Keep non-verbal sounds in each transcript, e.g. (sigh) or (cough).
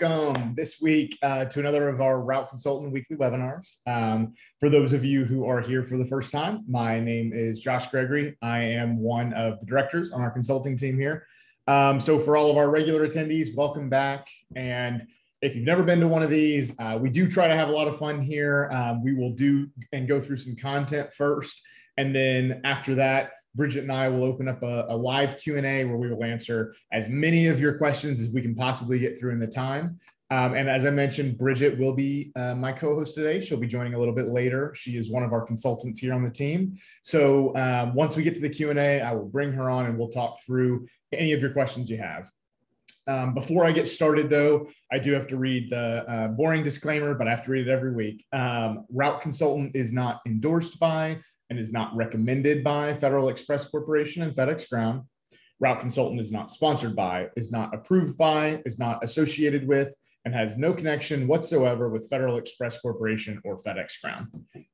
welcome this week uh, to another of our Route Consultant weekly webinars. Um, for those of you who are here for the first time, my name is Josh Gregory. I am one of the directors on our consulting team here. Um, so, for all of our regular attendees, welcome back. And if you've never been to one of these, uh, we do try to have a lot of fun here. Um, we will do and go through some content first, and then after that, Bridget and I will open up a, a live Q&A where we will answer as many of your questions as we can possibly get through in the time. Um, and as I mentioned, Bridget will be uh, my co-host today. She'll be joining a little bit later. She is one of our consultants here on the team. So um, once we get to the Q&A, I will bring her on and we'll talk through any of your questions you have. Um, before I get started, though, I do have to read the uh, boring disclaimer, but I have to read it every week. Um, Route Consultant is not endorsed by and is not recommended by Federal Express Corporation and FedEx Ground. Route Consultant is not sponsored by, is not approved by, is not associated with, and has no connection whatsoever with Federal Express Corporation or FedEx Ground.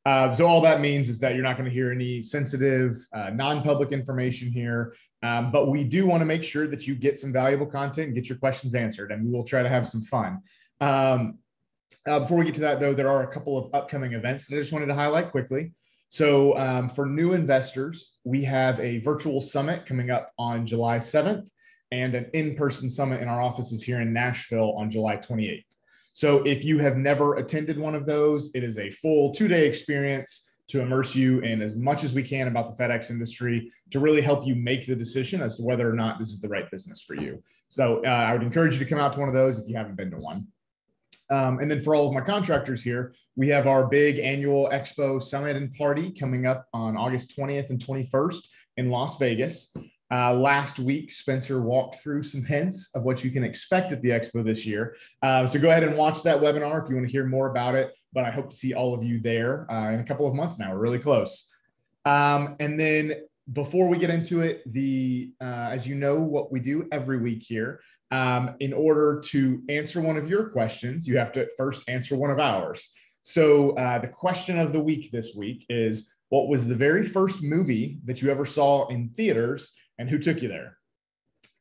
Uh, so all that means is that you're not going to hear any sensitive, uh, non-public information here. Um, but we do want to make sure that you get some valuable content and get your questions answered, and we will try to have some fun. Um, uh, before we get to that, though, there are a couple of upcoming events that I just wanted to highlight quickly. So, um, for new investors, we have a virtual summit coming up on July 7th and an in person summit in our offices here in Nashville on July 28th. So, if you have never attended one of those, it is a full two day experience to immerse you in as much as we can about the FedEx industry to really help you make the decision as to whether or not this is the right business for you. So, uh, I would encourage you to come out to one of those if you haven't been to one. Um, and then for all of my contractors here, we have our big annual Expo Summit and Party coming up on August 20th and 21st in Las Vegas. Uh, last week, Spencer walked through some hints of what you can expect at the Expo this year. Uh, so go ahead and watch that webinar if you want to hear more about it. But I hope to see all of you there uh, in a couple of months now. We're really close. Um, and then before we get into it, the uh, as you know, what we do every week here um, in order to answer one of your questions, you have to first answer one of ours. So, uh, the question of the week this week is What was the very first movie that you ever saw in theaters and who took you there?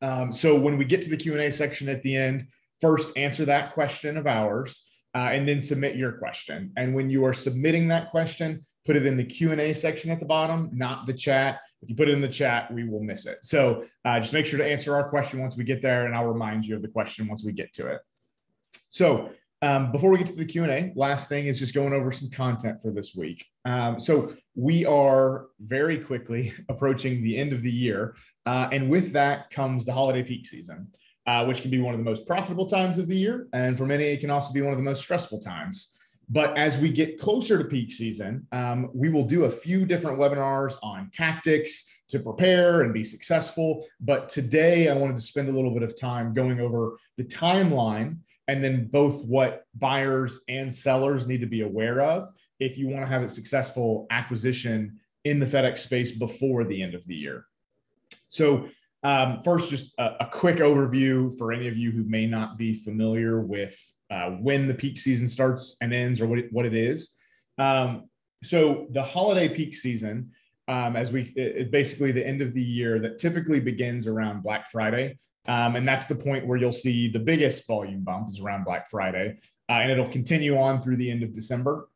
Um, so, when we get to the Q&A section at the end, first answer that question of ours uh, and then submit your question. And when you are submitting that question, put it in the Q&A section at the bottom, not the chat. If you put it in the chat, we will miss it. So uh, just make sure to answer our question once we get there, and I'll remind you of the question once we get to it. So um, before we get to the Q&A, last thing is just going over some content for this week. Um, so we are very quickly (laughs) approaching the end of the year, uh, and with that comes the holiday peak season, uh, which can be one of the most profitable times of the year, and for many, it can also be one of the most stressful times. But as we get closer to peak season, um, we will do a few different webinars on tactics to prepare and be successful. But today, I wanted to spend a little bit of time going over the timeline and then both what buyers and sellers need to be aware of if you want to have a successful acquisition in the FedEx space before the end of the year. So, um, first, just a, a, quick overview for any of you who may not be familiar with uh, when the peak season starts and ends or what it, what it is. Um, so the holiday peak season, um, as we it, basically the end of the year that typically begins around Black Friday. Um, and that's the point where you'll see the biggest volume bump is around Black Friday. Uh, and it'll continue on through the end of December.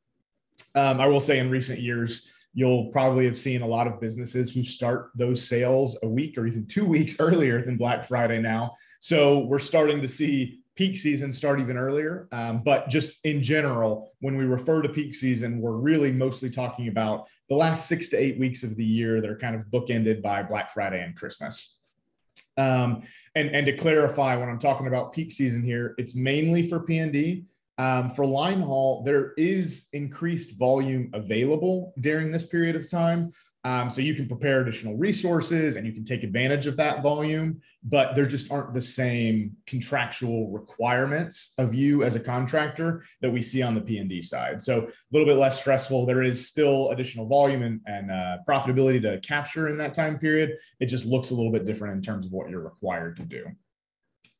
Um, I will say in recent years, you'll probably have seen a lot of businesses who start those sales a week or even two (laughs) weeks earlier than Black Friday now. So we're starting to see peak season start even earlier. Um, but just in general, when we refer to peak season, we're really mostly talking about the last six to eight weeks of the year that are kind of bookended by Black Friday and Christmas. Um, and, and to clarify, when I'm talking about peak season here, it's mainly for P&D. Um, for line haul, there is increased volume available during this period of time. Um, so you can prepare additional resources and you can take advantage of that volume, but there just aren't the same contractual requirements of you as a contractor that we see on the P&D side. So a little bit less stressful. There is still additional volume and, and uh, profitability to capture in that time period. It just looks a little bit different in terms of what you're required to do.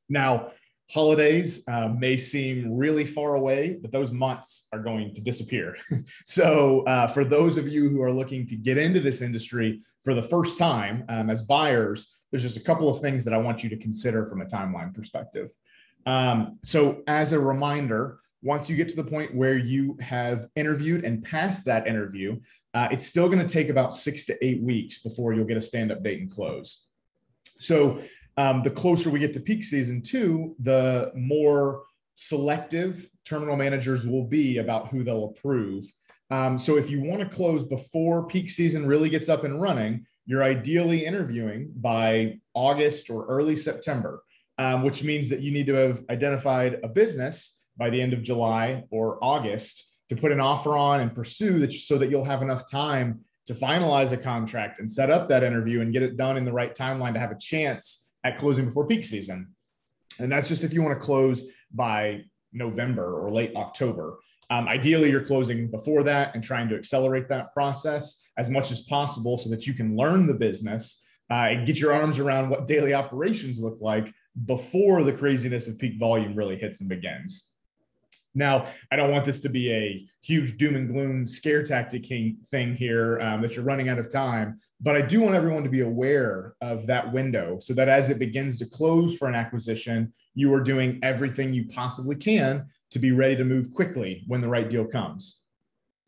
Now, holidays uh, may seem really far away, but those months are going to disappear. (laughs) so, uh, for those of you who are looking to get into this industry for the first time um, as buyers, there's just a couple of things that I want you to consider from a timeline perspective. Um, so, as a reminder, once you get to the point where you have interviewed and passed that interview, uh, it's still going to take about six to eight weeks before you'll get a stand up date and close. So, um, the closer we get to peak season two, the more selective terminal managers will be about who they'll approve. Um, so, if you want to close before peak season really gets up and running, you're ideally interviewing by August or early September, um, which means that you need to have identified a business by the end of July or August to put an offer on and pursue that so that you'll have enough time to finalize a contract and set up that interview and get it done in the right timeline to have a chance at closing before peak season. And that's just if you want to close by November or late October. Um, ideally, you're closing before that and trying to accelerate that process as much as possible so that you can learn the business uh, and get your arms around what daily operations look like before the craziness of peak volume really hits and begins. Now, I don't want this to be a huge doom and gloom scare tactic thing here um, that you're running out of time, but I do want everyone to be aware of that window so that as it begins to close for an acquisition, you are doing everything you possibly can to be ready to move quickly when the right deal comes.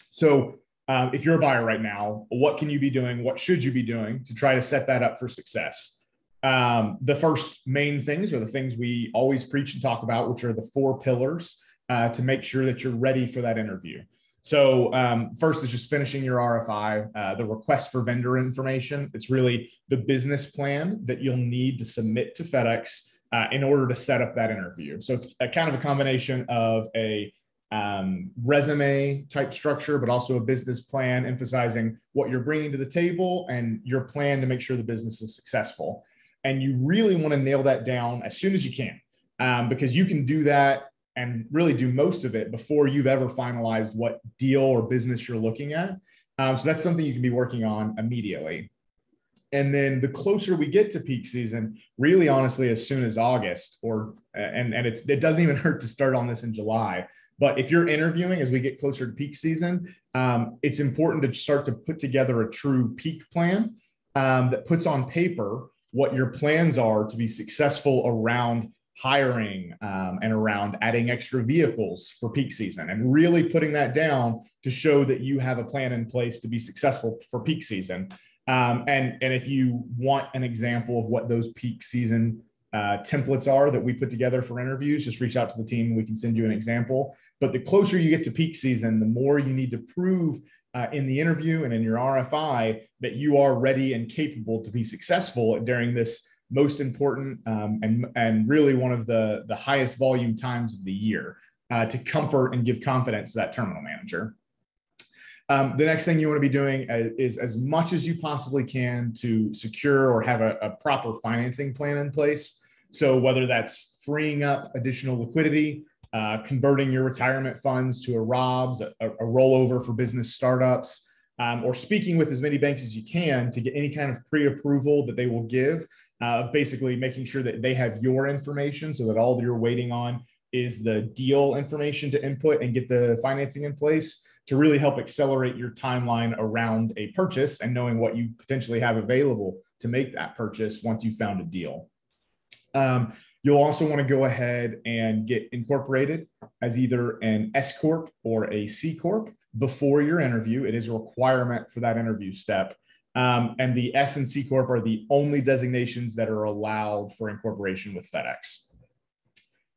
So, um, if you're a buyer right now, what can you be doing? What should you be doing to try to set that up for success? Um, the first main things are the things we always preach and talk about, which are the four pillars uh, to make sure that you're ready for that interview. So, um, first is just finishing your RFI, uh, the request for vendor information. It's really the business plan that you'll need to submit to FedEx uh, in order to set up that interview. So it's a kind of a combination of a um, resume type structure, but also a business plan emphasizing what you're bringing to the table and your plan to make sure the business is successful. And you really want to nail that down as soon as you can, um, because you can do that and really do most of it before you've ever finalized what deal or business you're looking at. Um, so that's something you can be working on immediately. And then the closer we get to peak season, really honestly, as soon as August or and and it's it doesn't even (laughs) hurt to start on this in July. But if you're interviewing as we get closer to peak season, um, it's important to start to put together a true peak plan um, that puts on paper what your plans are to be successful around hiring um, and around adding extra vehicles for peak season and really putting that down to show that you have a plan in place to be successful for peak season. Um, and, and if you want an example of what those peak season uh, templates are that we put together for interviews, just reach out to the team. We can send you an example. But the closer you get to peak season, the more you need to prove uh, in the interview and in your RFI that you are ready and capable to be successful during this most important um, and, and really one of the, the highest volume times of the year uh, to comfort and give confidence to that terminal manager. Um, the next thing you want to be doing uh, is as much as you possibly can to secure or have a, a proper financing plan in place. So whether that's freeing up additional liquidity, uh, converting your retirement funds to a ROBS, a, a rollover for business startups, um, or speaking with as many banks as you can to get any kind of pre-approval that they will give uh, of basically making sure that they have your information so that all you're waiting on is the deal information to input and get the financing in place to really help accelerate your timeline around a purchase and knowing what you potentially have available to make that purchase once you found a deal. Um, you'll also want to go ahead and get incorporated as either an S Corp or a C Corp before your interview. It is a requirement for that interview step. Um, and the S and C Corp are the only designations that are allowed for incorporation with FedEx.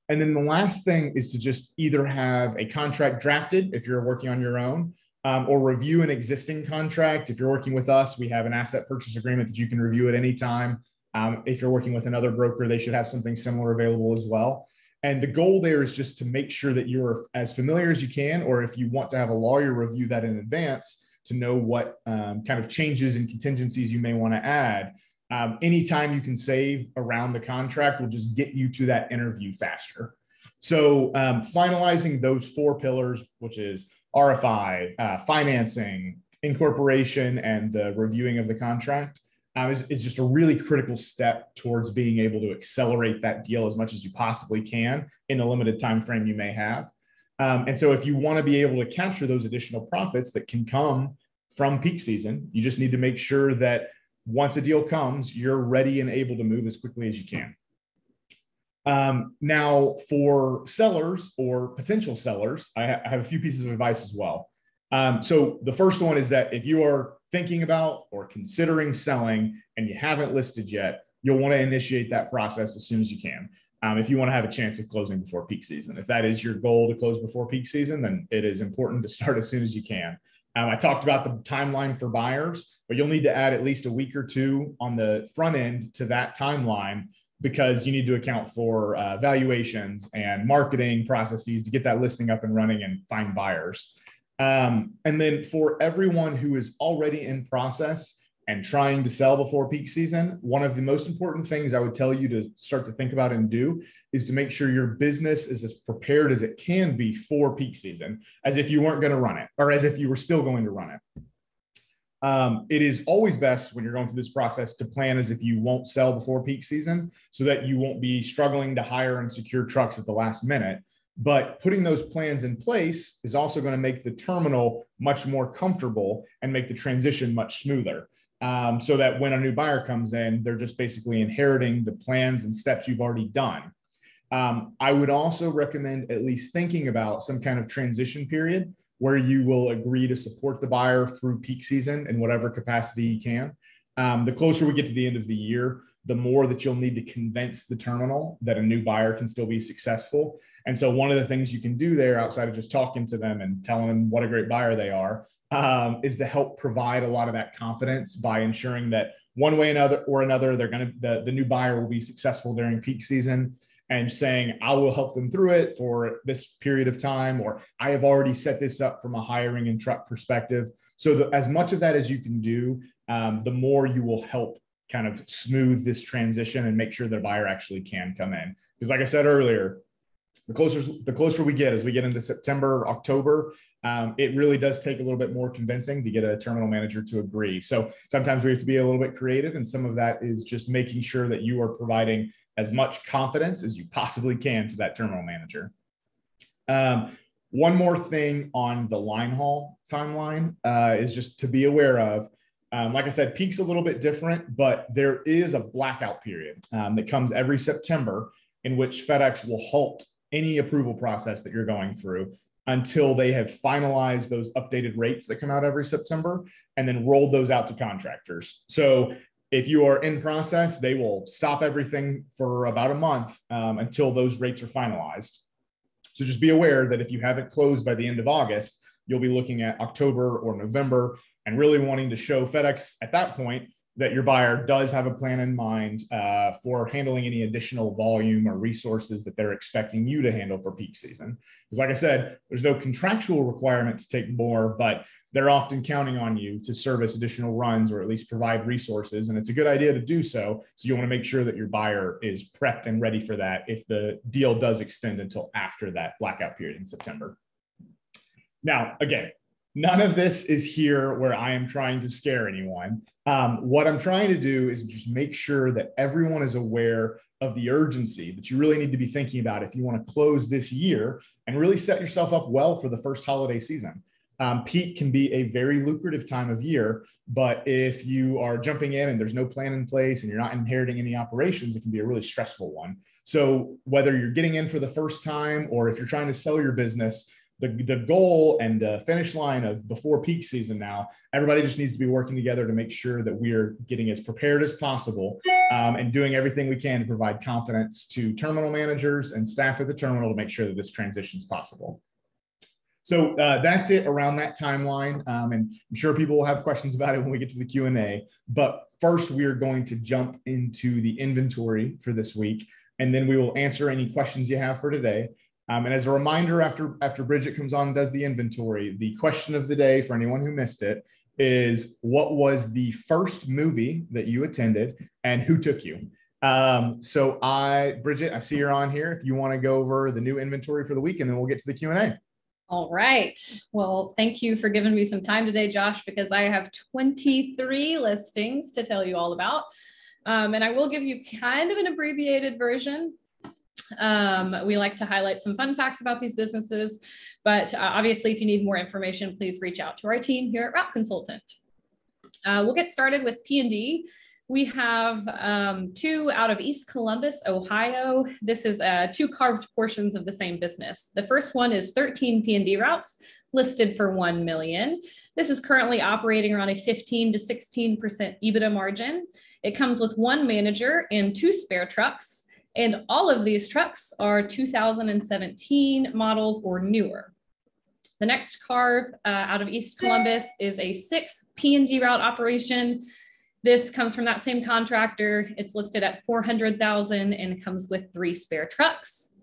And then the last thing is to just either have a contract drafted if you're working on your own, um, or review an existing contract. If you're working with us, we have an asset purchase agreement that you can review at any time. Um, if you're working with another broker, they should have something similar available as well. And the goal there is just to make sure that you're as familiar as you can, or if you want to have a lawyer review that in advance to know what um, kind of changes and contingencies you may want to add um, anytime you can save around the contract will just get you to that interview faster. So, um, finalizing those four pillars, which is RFI, uh, financing, incorporation, and the reviewing of the contract, um, is, is just a really critical step towards being able to accelerate that deal as much as you possibly can in the limited time frame you may have. Um, and so, if you want to be able to capture those additional profits that can come from peak season, you just need to make sure that once a deal comes, you're ready and able to move as quickly as you can. Um, now, for sellers or potential sellers, I, ha- I, have a few pieces of advice as well. Um, so, the first one is that if you are thinking about or considering selling and you haven't listed yet, you'll want to initiate that process as soon as you can. Um, if you want to have a chance of closing before peak season, if that is your goal to close before peak season, then it is important to start as soon as you can. Um, I talked about the timeline for buyers, but you'll need to add at least a week or two on the front end to that timeline because you need to account for uh, valuations and marketing processes to get that listing up and running and find buyers. Um, and then for everyone who is already in process and trying to sell before peak season, one of the most important things I would tell you to start to think about and do is to make sure your business is as prepared as it can be for peak season, as if you weren't going to run it or as if you were still going to run it. Um, it is always best when you're going through this process to plan as if you won't sell before peak season so that you won't be struggling to hire and secure trucks at the last minute. But putting those plans in place is also going to make the terminal much more comfortable and make the transition much smoother. Um, so that when a new buyer comes in, they're just basically inheriting the plans and steps you've already done. Um, I would also recommend at least thinking about some kind of transition period where you will agree to support the buyer through peak season in whatever capacity you can. Um, the closer we get to the end of the year, the more that you'll need to convince the terminal that a new buyer can still be successful. And so, one of the things you can do there, outside of just talking to them and telling them what a great buyer they are, um, is to help provide a lot of that confidence by ensuring that one way another or another, they're going to the, the new buyer will be successful during peak season and saying, I will help them through it for this period of time, or I have already set this up from a hiring and truck perspective. So, the, as much of that as you can do, um, the more you will help kind of smooth this transition and make sure the buyer actually can come in. Because, like I said earlier, the closer the closer we get as we get into September, October, um, it really does take a little bit more convincing to get a terminal manager to agree. So sometimes we have to be a little bit creative, and some of that is just making sure that you are providing as much confidence as you possibly can to that terminal manager. Um, one more thing on the line haul timeline uh, is just to be aware of. Um, like I said, peak's a little bit different, but there is a blackout period um, that comes every September in which FedEx will halt any approval process that you're going through until they have finalized those updated rates that come out every September and then rolled those out to contractors. So if you are in process, they will stop everything for about a month um, until those rates are finalized. So just be aware that if you haven't closed by the end of August, you'll be looking at October or November and really wanting to show FedEx at that point that your buyer does have a plan in mind uh, for handling any additional volume or resources that they're expecting you to handle for peak season. Because, like I said, there's no contractual requirement to take more, but they're often counting on you to service additional runs or at least provide resources. And it's a good idea to do so. So you want to make sure that your buyer is prepped and ready for that if the deal does extend until after that blackout period in September. Now, again, none of this is here where I am trying to scare anyone. Um, what I'm trying to do is just make sure that everyone is aware of the urgency that you really need to be thinking about if you want to close this year and really set yourself up well for the first holiday season. Um, peak can be a very lucrative time of year, but if you are jumping in and there's no plan in place and you're not inheriting any operations, it can be a really stressful one. So, whether you're getting in for the first time or if you're trying to sell your business, the, the goal and the finish line of before peak season now, everybody just needs to be working together to make sure that we're getting as prepared as possible um, and doing everything we can to provide confidence to terminal managers and staff at the terminal to make sure that this transition is possible. So uh, that's it around that timeline. Um, and I'm sure people will have questions about it when we get to the Q&A. But first, we are going to jump into the inventory for this week, and then we will answer any questions you have for today. Um, and as a reminder, after after Bridget comes on and does the inventory, the question of the day for anyone who missed it is what was the first movie that you attended and who took you? Um, so I, Bridget, I see you're on here. If you want to go over the new inventory for the week, and then we'll get to the Q and A. All right. Well, thank you for giving me some time today, Josh, because I have 23 listings to tell you all about. Um, and I will give you kind of an abbreviated version um, we like to highlight some fun facts about these businesses, but uh, obviously if you need more information, please reach out to our team here at Route Consultant. Uh, we'll get started with P&D. We have um, two out of East Columbus, Ohio. This is uh, two carved portions of the same business. The first one is 13 P&D routes listed for 1 million. This is currently operating around a 15 to 16% EBITDA margin. It comes with one manager and two spare trucks. And all of these trucks are 2017 models or newer. The next carve uh, out of East Columbus is a six P&D route operation. This comes from that same contractor. It's listed at 400,000 and comes with three spare trucks.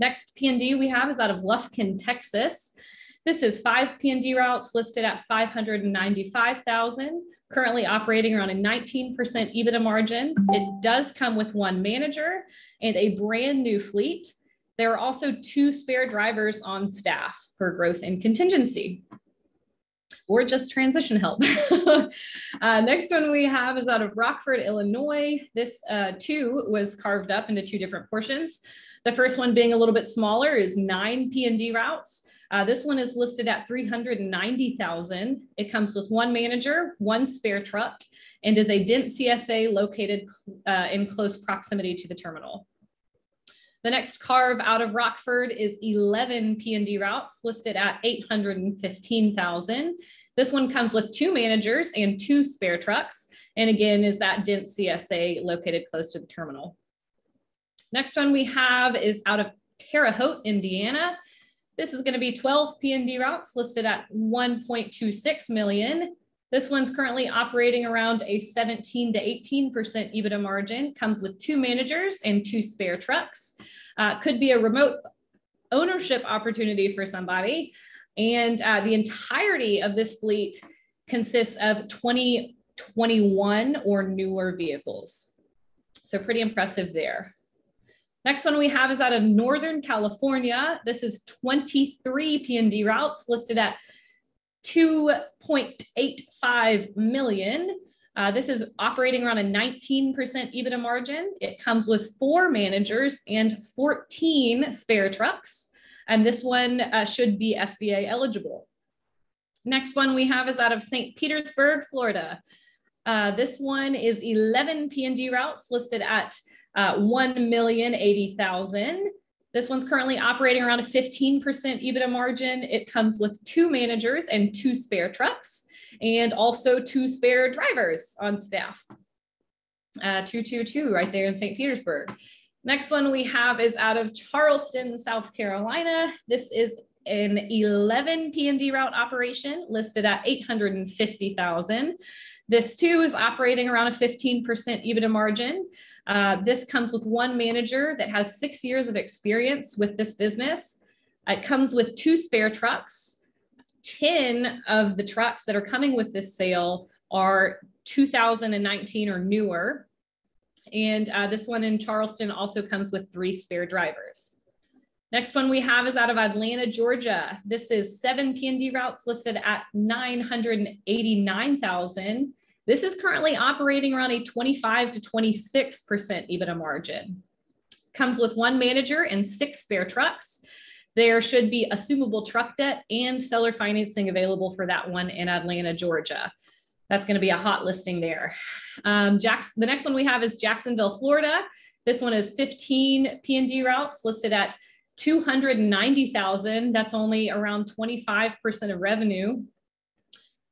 Next P&D we have is out of Lufkin, Texas. This is five P&D routes listed at 595,000, currently operating around a 19% EBITDA margin. It does come with one manager and a brand new fleet. There are also two spare drivers on staff for growth and contingency or just transition help. (laughs) uh, next one we have is out of Rockford, Illinois. This uh, too was carved up into two different portions. The first one being a little bit smaller is nine P&D routes. Uh, this one is listed at 390,000. It comes with one manager, one spare truck, and is a dense CSA located uh, in close proximity to the terminal. The next carve out of Rockford is 11 P&D routes listed at 815,000. This one comes with two managers and two spare trucks. And again, is that dense CSA located close to the terminal. Next one we have is out of Terre Haute, Indiana. This is gonna be 12 P&D routes listed at 1.26 million. This one's currently operating around a 17 to 18% EBITDA margin, comes with two managers and two spare trucks. Uh, could be a remote ownership opportunity for somebody. And uh, the entirety of this fleet consists of 2021 or newer vehicles. So pretty impressive there. Next one we have is out of Northern California. This is 23 P&D routes listed at 2.85 million. Uh, this is operating around a 19% EBITDA margin. It comes with four managers and 14 spare trucks. And this one uh, should be SBA eligible. Next one we have is out of St. Petersburg, Florida. Uh, this one is 11 P&D routes listed at uh, 1,080,000. This one's currently operating around a 15% EBITDA margin. It comes with two managers and two spare trucks, and also two spare drivers on staff. Uh, 222 right there in St. Petersburg. Next one we have is out of Charleston, South Carolina. This is an 11 P&D route operation listed at 850,000. This too is operating around a 15% EBITDA margin. Uh, this comes with one manager that has six years of experience with this business. It comes with two spare trucks. 10 of the trucks that are coming with this sale are 2019 or newer. And uh, this one in Charleston also comes with three spare drivers. Next one we have is out of Atlanta, Georgia. This is seven P&D routes listed at 989,000. This is currently operating around a 25 to 26% EBITDA margin. Comes with one manager and six spare trucks. There should be assumable truck debt and seller financing available for that one in Atlanta, Georgia. That's going to be a hot listing there. Um, the next one we have is Jacksonville, Florida. This one is 15 P&D routes listed at 290,000. That's only around 25% of revenue.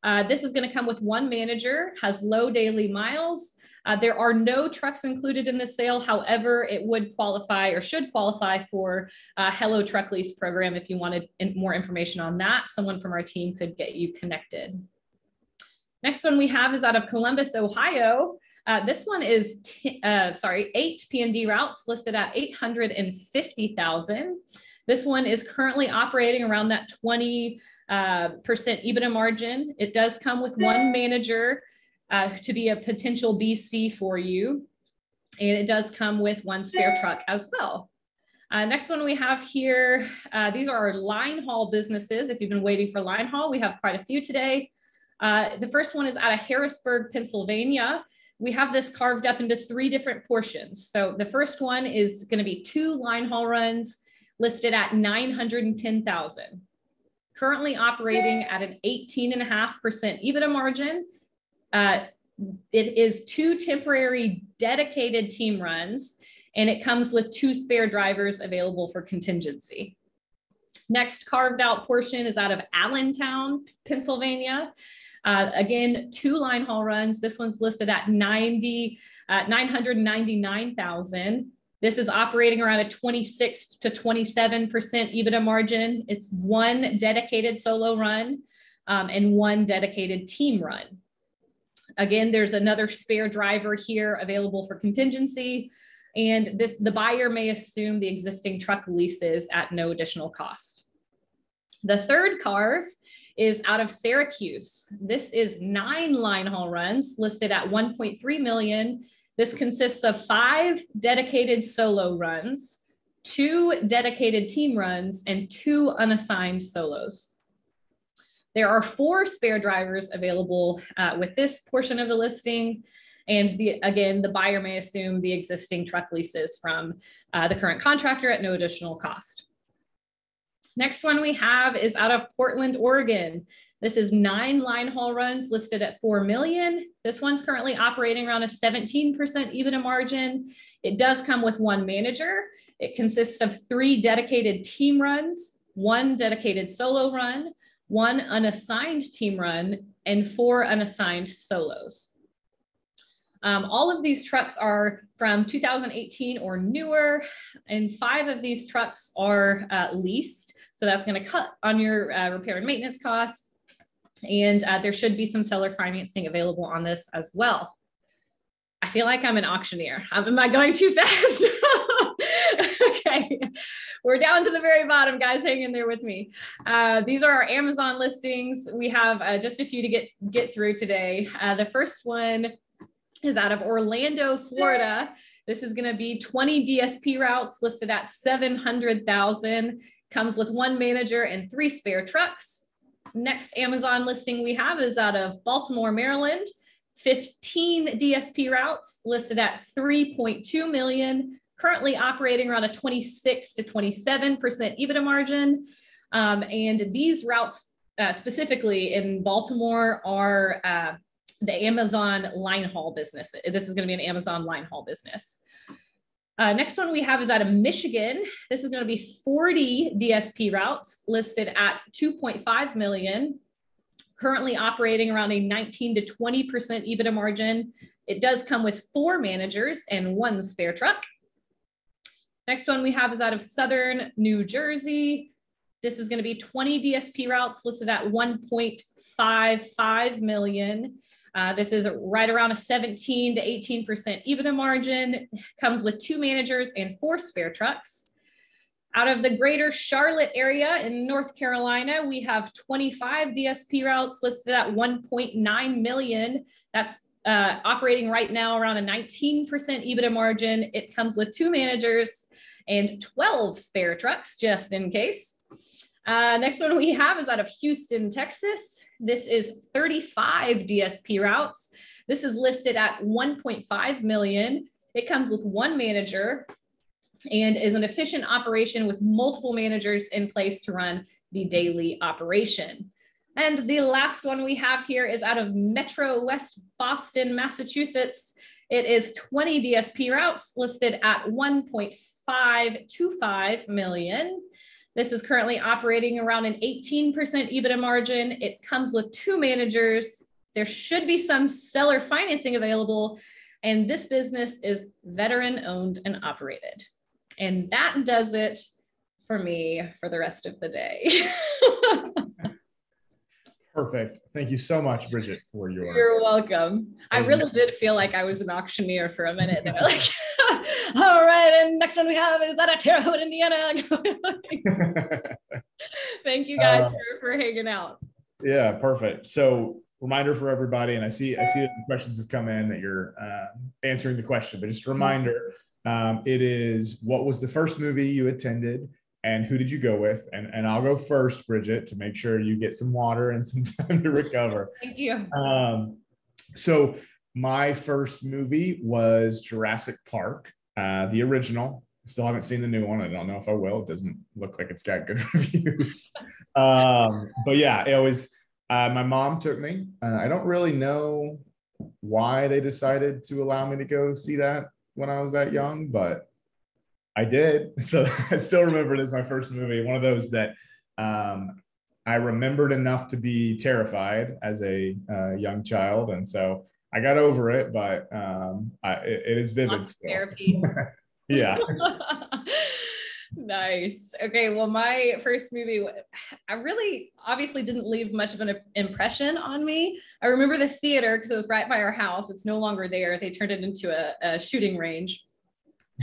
Uh, this is going to come with one manager, has low daily miles. Uh, there are no trucks included in the sale. However, it would qualify or should qualify for a Hello Truck Lease program. If you wanted more information on that, someone from our team could get you connected. Next one we have is out of Columbus, Ohio. Uh, this one is, uh, sorry, eight P&D routes listed at 850,000. This one is currently operating around that 20 uh, percent EBITDA margin. It does come with one manager uh, to be a potential BC for you. And it does come with one spare truck as well. Uh, next one we have here, uh, these are our line haul businesses. If you've been waiting for line haul, we have quite a few today. Uh, the first one is out of Harrisburg, Pennsylvania. We have this carved up into three different portions. So the first one is going to be two line haul runs listed at 910,000 currently operating at an 18.5% EBITDA margin. Uh, it is two temporary dedicated team runs, and it comes with two spare drivers available for contingency. Next carved out portion is out of Allentown, Pennsylvania. Uh, again, two line haul runs. This one's listed at 90, uh, 999,000. This is operating around a 26 to 27% EBITDA margin. It's one dedicated solo run um, and one dedicated team run. Again, there's another spare driver here available for contingency. And this the buyer may assume the existing truck leases at no additional cost. The third carve is out of Syracuse. This is nine line haul runs listed at 1.3 million. This consists of five dedicated solo runs, two dedicated team runs, and two unassigned solos. There are four spare drivers available uh, with this portion of the listing. And the, again, the buyer may assume the existing truck leases from uh, the current contractor at no additional cost. Next one we have is out of Portland, Oregon. This is nine line haul runs listed at 4 million. This one's currently operating around a 17% EBITDA margin. It does come with one manager. It consists of three dedicated team runs, one dedicated solo run, one unassigned team run, and four unassigned solos. Um, all of these trucks are from 2018 or newer, and five of these trucks are uh, leased. So that's going to cut on your uh, repair and maintenance costs. And uh, there should be some seller financing available on this as well. I feel like I'm an auctioneer. Am I going too fast? (laughs) okay, we're down to the very bottom, guys. Hang in there with me. Uh, these are our Amazon listings. We have uh, just a few to get get through today. Uh, the first one is out of Orlando, Florida. This is going to be 20 DSP routes listed at 700,000. Comes with one manager and three spare trucks. Next Amazon listing we have is out of Baltimore, Maryland. 15 DSP routes listed at 3.2 million currently operating around a 26 to 27% EBITDA margin. Um, and these routes uh, specifically in Baltimore are uh, the Amazon line haul business. This is going to be an Amazon line haul business. Uh, next one we have is out of Michigan. This is going to be 40 DSP routes listed at 2.5 million, currently operating around a 19 to 20% EBITDA margin. It does come with four managers and one spare truck. Next one we have is out of Southern New Jersey. This is going to be 20 DSP routes listed at 1.55 million. Uh, this is right around a 17 to 18% EBITDA margin, comes with two managers and four spare trucks. Out of the greater Charlotte area in North Carolina, we have 25 DSP routes listed at 1.9 million. That's uh, operating right now around a 19% EBITDA margin. It comes with two managers and 12 spare trucks just in case. Uh, next one we have is out of Houston, Texas. This is 35 DSP routes. This is listed at 1.5 million. It comes with one manager and is an efficient operation with multiple managers in place to run the daily operation. And the last one we have here is out of Metro West Boston, Massachusetts. It is 20 DSP routes listed at 1.5 525 million. This is currently operating around an 18% EBITDA margin. It comes with two managers. There should be some seller financing available. And this business is veteran owned and operated. And that does it for me for the rest of the day. (laughs) Perfect. Thank you so much, Bridget, for your. You're welcome. I really did feel like I was an auctioneer for a minute there. Like, (laughs) all right, and next one we have is that a Terre Haute, Indiana. (laughs) (laughs) Thank you guys uh, for, for hanging out. Yeah, perfect. So reminder for everybody, and I see I see that the questions have come in that you're uh, answering the question, but just a reminder. Um, it is what was the first movie you attended and who did you go with? And, and I'll go first, Bridget, to make sure you get some water and some (laughs) time to recover. (laughs) Thank you. Um, so my first movie was Jurassic Park, uh, the original. Still haven't seen the new one. I don't know if I will. It doesn't look like it's got good (laughs) reviews. um, but yeah, it was. Uh, my mom took me. Uh, I don't really know why they decided to allow me to go see that when I was that young, but I did. (laughs) So I still remember it as my first movie, one of those that um, I remembered enough to be terrified as a uh, young child. And so I got over it, but um, I, it, it is vivid. still. Therapy. (laughs) yeah. (laughs) nice. Okay. Well, my first movie, I really obviously didn't leave much of an impression on me. I remember the theater because it was right by our house. It's no longer there. They turned it into a, a shooting range.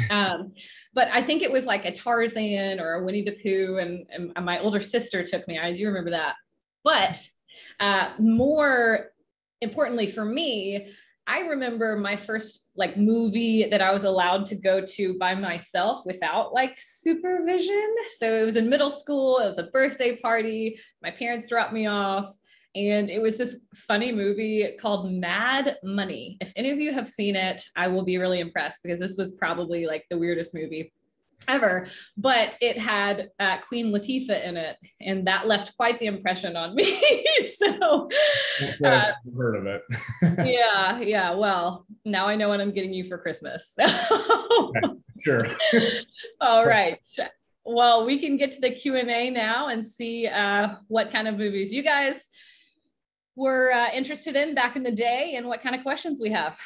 Um, but I think it was like a Tarzan or a Winnie the Pooh, and, and my older sister took me. I do remember that. But uh, more importantly for me, I remember my first like movie that I was allowed to go to by myself without like supervision. So it was in middle school, it was a birthday party. My parents dropped me off. And it was this funny movie called Mad Money. If any of you have seen it, I will be really impressed because this was probably like the weirdest movie ever, but it had uh, Queen Latifah in it, and that left quite the impression on (laughs) me. so, uh, heard of it. (laughs) yeah, yeah. Well, now I know what I'm getting you for Christmas. (laughs) sure. All right. Well, we can get to the Q and A now and see uh, what kind of movies you guys were uh, interested in back in the day and what kind of questions we have.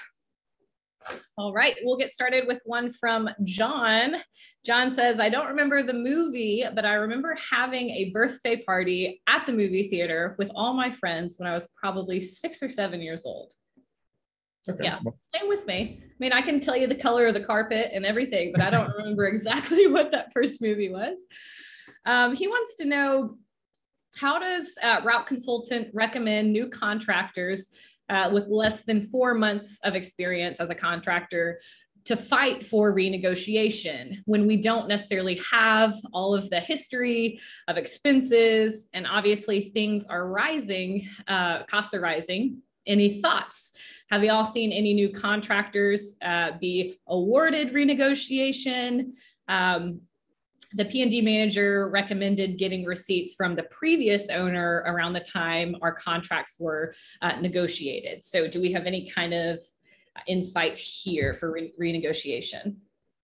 All right, we'll get started with one from John. John says, I don't remember the movie, but I remember having a birthday party at the movie theater with all my friends when I was probably six or seven years old. Okay. Yeah, same with me. I mean, I can tell you the color of the carpet and everything, but I don't (laughs) remember exactly (laughs) what that first movie was. Um, he wants to know how does uh, Route Consultant recommend new contractors uh, with less than four months of experience as a contractor to fight for renegotiation when we don't necessarily have all of the history of expenses and obviously things are rising, uh, costs are rising. Any thoughts? Have you all seen any new contractors uh, be awarded renegotiation? Um, the P&D manager recommended getting receipts from the previous owner around the time our contracts were uh, negotiated. So do we have any kind of insight here for re renegotiation?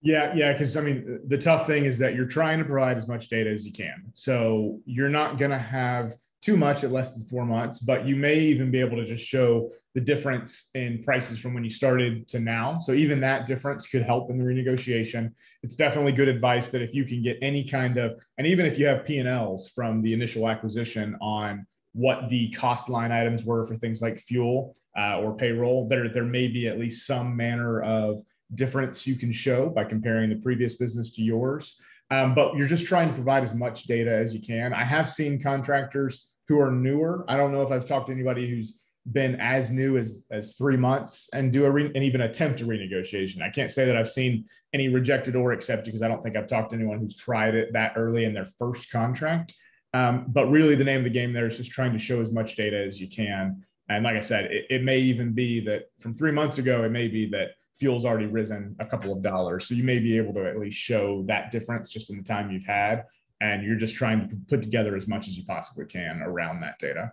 Yeah, yeah, because I mean, the tough thing is that you're trying to provide as much data as you can. So you're not going to have too much at less than four months, but you may even be able to just show the difference in prices from when you started to now. So even that difference could help in the renegotiation. It's definitely good advice that if you can get any kind of, and even if you have P&Ls from the initial acquisition on what the cost line items were for things like fuel uh, or payroll, there, there may be at least some manner of difference you can show by comparing the previous business to yours. Um, but you're just trying to provide as much data as you can. I have seen contractors who are newer. I don't know if I've talked to anybody who's been as new as as three months and do a re- and even attempt a renegotiation. I can't say that I've seen any rejected or accepted because I don't think I've talked to anyone who's tried it that early in their first contract. Um, but really, the name of the game there is just trying to show as much data as you can. And like I said, it, it may even be that from three months ago, it may be that fuel's already risen a couple of dollars. So you may be able to at least show that difference just in the time you've had and you're just trying to put together as much as you possibly can around that data.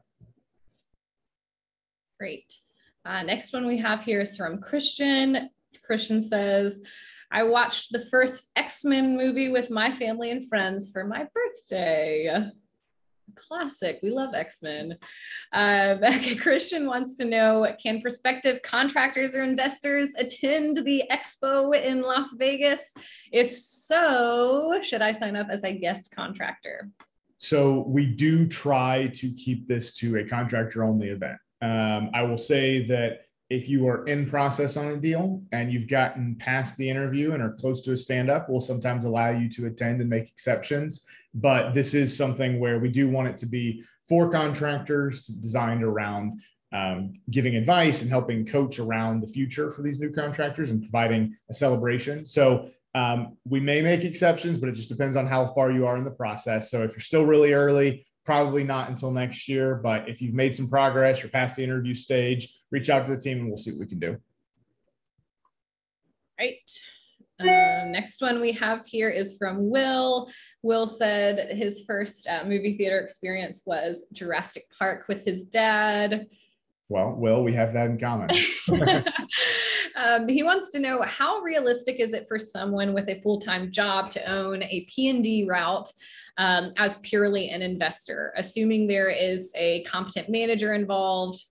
Great. Uh, next one we have here is from Christian. Christian says, I watched the first X-Men movie with my family and friends for my birthday classic. We love X Men. Uh, (laughs) Christian wants to know Can prospective contractors or investors attend the expo in Las Vegas? If so, should I sign up as a guest contractor? So, we do try to keep this to a contractor only event. Um, I will say that if you are in process on a deal and you've gotten past the interview and are close to a stand up, we'll sometimes allow you to attend and make exceptions. But this is something where we do want it to be for contractors designed around um, giving advice and helping coach around the future for these new contractors and providing a celebration. So um, we may make exceptions, but it just depends on how far you are in the process. So if you're still really early, probably not until next year. But if you've made some progress, you're past the interview stage, reach out to the team and we'll see what we can do. Right. Uh, next one we have here is from Will. Will said his first uh, movie theater experience was Jurassic Park with his dad. Well, Will, we have that in common. (laughs) (laughs) um, he wants to know how realistic is it for someone with a full-time job to own a P&D route um, as purely an investor, assuming there is a competent manager involved.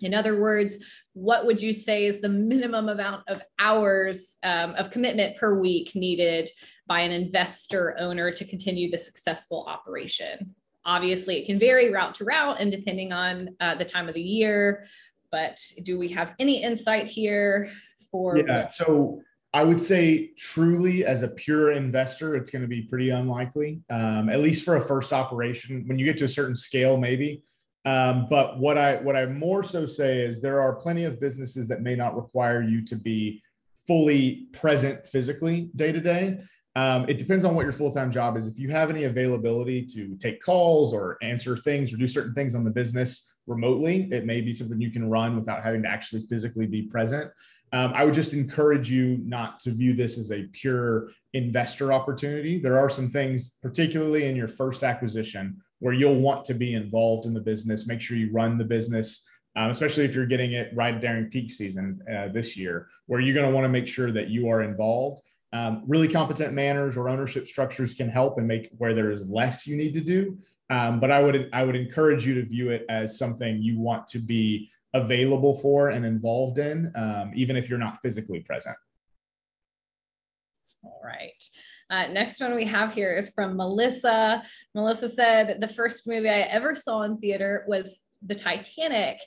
In other words, what would you say is the minimum amount of hours um, of commitment per week needed by an investor owner to continue the successful operation? Obviously, it can vary route to route and depending on uh, the time of the year. But do we have any insight here for? Yeah. So I would say, truly, as a pure investor, it's going to be pretty unlikely, um, at least for a first operation. When you get to a certain scale, maybe. Um, but what I what I more so say is there are plenty of businesses that may not require you to be fully present physically day to day. Um, it depends on what your full time job is. If you have any availability to take calls or answer things or do certain things on the business remotely, it may be something you can run without having to actually physically be present. Um, I would just encourage you not to view this as a pure investor opportunity. There are some things, particularly in your first acquisition, where you'll want to be involved in the business. Make sure you run the business, um, especially if you're getting it right during peak season uh, this year, where you're going to want to make sure that you are involved um, really competent manners or ownership structures can help and make where there is less you need to do. Um, but I would I would encourage you to view it as something you want to be available for and involved in, um, even if you're not physically present. All right. Uh, next one we have here is from Melissa. Melissa said the first movie I ever saw in theater was The Titanic.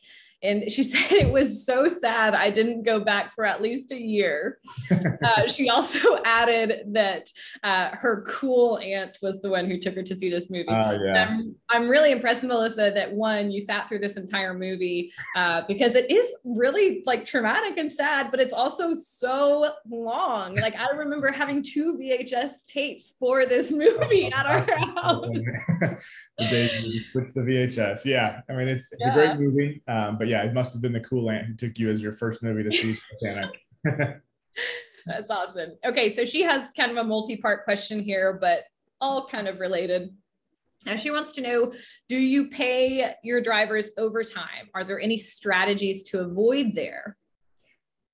And she (laughs) said it was so sad I didn't go back for at least a year. (laughs) Uh, she also (laughs) added that uh, her cool aunt was the one who took her to see this movie. Uh, yeah. I'm, I'm really impressed, Melissa, that one, you sat through this entire movie uh, because it is really like traumatic and sad, but it's also so long. Like I remember having two VHS tapes for this movie at our house. The day you VHS. Yeah, I mean it's it's yeah. a great movie, um, but yeah, it must have been the cool aunt who took you as your first movie to see (laughs) Titanic. (laughs) That's awesome. Okay, so she has kind of a multi-part question here, but all kind of related. And she wants to know Do you pay your drivers overtime? Are there any strategies to avoid there?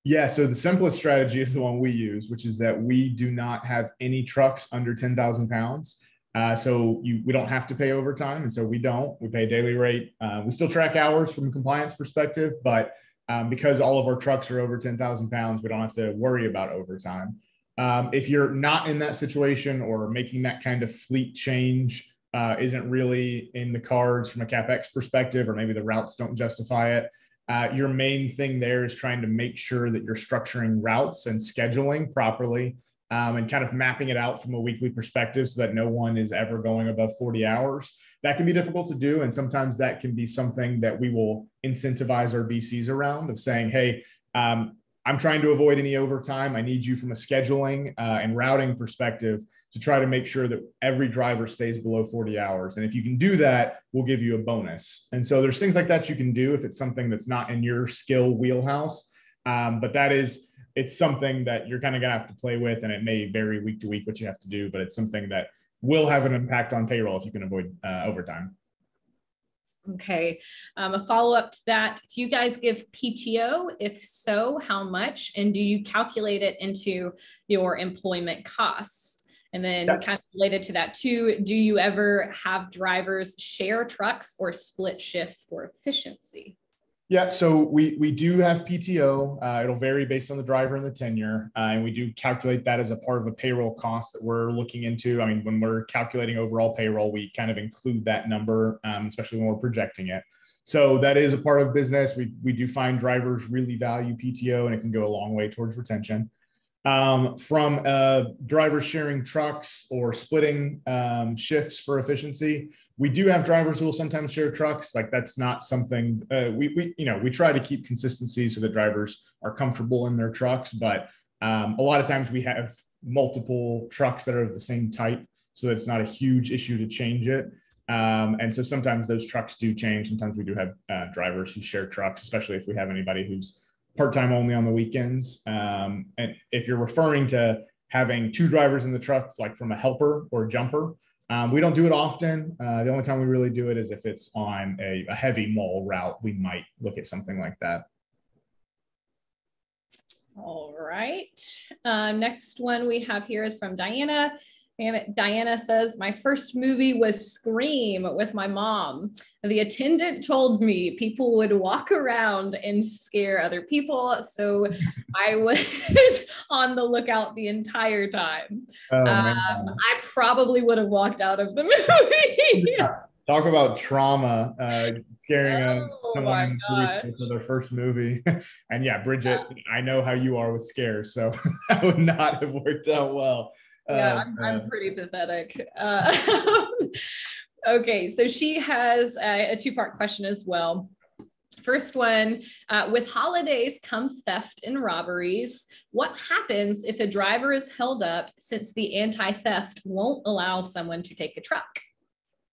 Yeah, so the simplest strategy is the one we use, which is that we do not have any trucks under 10,000 pounds. Uh, so you, we don't have to pay overtime, and so we don't. We pay daily rate. Uh, we still track hours from a compliance perspective, but um, because all of our trucks are over 10,000 pounds, we don't have to worry about overtime. Um, if you're not in that situation or making that kind of fleet change uh, isn't really in the cards from a capex perspective, or maybe the routes don't justify it. Uh, your main thing there is trying to make sure that you're structuring routes and scheduling properly um, and kind of mapping it out from a weekly perspective so that no one is ever going above 40 hours. That can be difficult to do. And sometimes that can be something that we will incentivize our BCs around of saying, hey, um, I'm trying to avoid any overtime. I need you from a scheduling uh, and routing perspective to try to make sure that every driver stays below 40 hours. And if you can do that, we'll give you a bonus. And so there's things like that you can do if it's something that's not in your skill wheelhouse. Um, but that is it's something that you're kind of going to have to play with, and it may vary week to week what you have to do, but it's something that will have an impact on payroll if you can avoid uh, overtime. Okay. Um, a follow up to that do you guys give PTO? If so, how much? And do you calculate it into your employment costs? And then, yeah. kind of related to that, too, do you ever have drivers share trucks or split shifts for efficiency? Yeah, so we we do have PTO. Uh, it'll vary based on the driver and the tenure, uh, and we do calculate that as a part of a payroll cost that we're looking into. I mean, when we're calculating overall payroll, we kind of include that number, um, especially when we're projecting it. So that is a part of business. We we do find drivers really value PTO, and it can go a long way towards retention um, from uh, drivers sharing trucks or splitting um, shifts for efficiency. We do have drivers who will sometimes share trucks. Like that's not something uh, we, we, you know, we try to keep consistency so that drivers are comfortable in their trucks. But um, a lot of times we have multiple trucks that are of the same type, so it's not a huge issue to change it. Um, and so sometimes those trucks do change. Sometimes we do have uh, drivers who share trucks, especially if we have anybody who's part-time only on the weekends. Um, and if you're referring to having two drivers in the truck, like from a helper or a jumper, Um, we don't do it often. Uh, the only time we really do it is if it's on a, a heavy mall route, we might look at something like that. All right. Uh, next one we have here is from Diana. And Diana says, My first movie was Scream with my mom. The attendant told me people would walk around and scare other people. So I (laughs) was on the lookout the entire time. Oh, um, I probably would have walked out of the (laughs) movie. Yeah. Talk about trauma, uh, scaring uh, oh, someone for their first movie. (laughs) and yeah, Bridget, yeah. I know how you are with scares, so that would not have worked out well. Yeah, um, I'm, I'm, pretty pathetic. Uh, (laughs) okay, so she has a, a two part question as well. First one uh, with holidays come theft and robberies. What happens if a driver is held up since the anti theft won't allow someone to take a truck?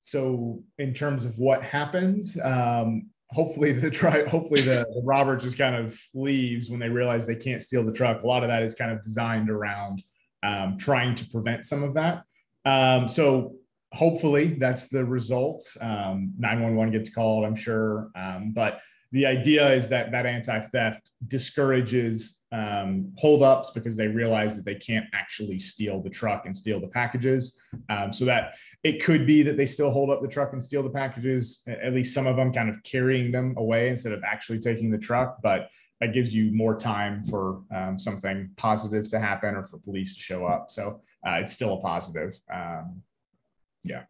So, in terms of what happens, um, hopefully the try hopefully the, the robber just kind of leaves when they realize they can't steal the truck. A lot of that is kind of designed around um, trying to prevent some of that. Um, so hopefully that's the result. Um, 911 gets called, I'm sure. Um, but the idea is that that anti-theft discourages um, holdups because they realize that they can't actually steal the truck and steal the packages. Um, so that it could be that they still hold up the truck and steal the packages, at least some of them kind of carrying them away instead of actually taking the truck. But that gives you more time for um, something positive to happen or for police to show up. So uh, it's still a positive. Um, yeah.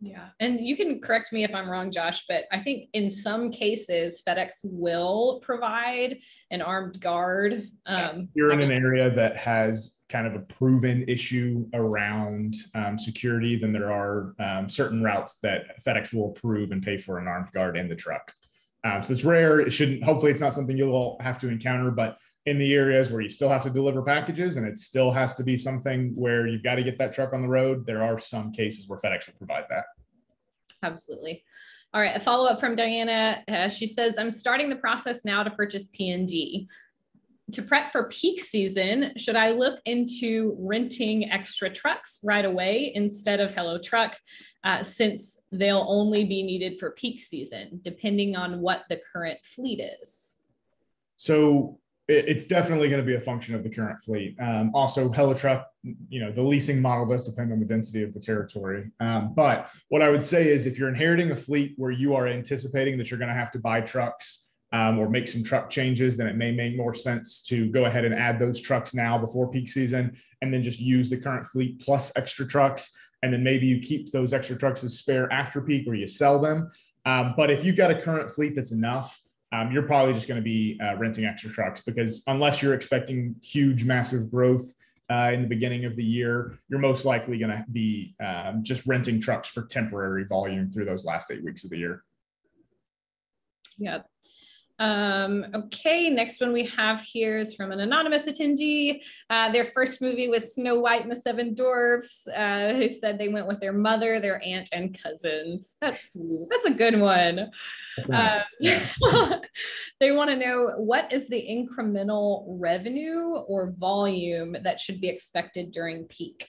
Yeah. And you can correct me if I'm wrong, Josh, but I think in some cases, FedEx will provide an armed guard. Um, You're in an area that has kind of a proven issue around um, security, then there are um, certain routes that FedEx will approve and pay for an armed guard in the truck. Um, so it's rare. It shouldn't, hopefully, it's not something you'll have to encounter, but in the areas where you still have to deliver packages and it still has to be something where you've got to get that truck on the road, there are some cases where FedEx will provide that. Absolutely. All right, a follow up from Diana. Uh, she says, I'm starting the process now to purchase P&D to prep for peak season, should I look into renting extra trucks right away instead of Hello Truck, uh, since they'll only be needed for peak season, depending on what the current fleet is? So it's definitely going to be a function of the current fleet. Um, also, Hello Truck, you know, the leasing model does depend on the density of the territory. Um, but what I would say is if you're inheriting a fleet where you are anticipating that you're going to have to buy trucks um, or make some truck changes, then it may make more sense to go ahead and add those trucks now before peak season and then just use the current fleet plus extra trucks. And then maybe you keep those extra trucks as spare after peak or you sell them. Um, but if you've got a current fleet that's enough, um, you're probably just going to be uh, renting extra trucks because unless you're expecting huge, massive growth uh, in the beginning of the year, you're most likely going to be um, just renting trucks for temporary volume through those last eight weeks of the year. Yeah, um, okay, next one we have here is from an anonymous attendee. Uh, their first movie was Snow White and the Seven Dwarfs. Uh, they said they went with their mother, their aunt, and cousins. That's that's a good one. Uh, (laughs) they want to know what is the incremental revenue or volume that should be expected during peak.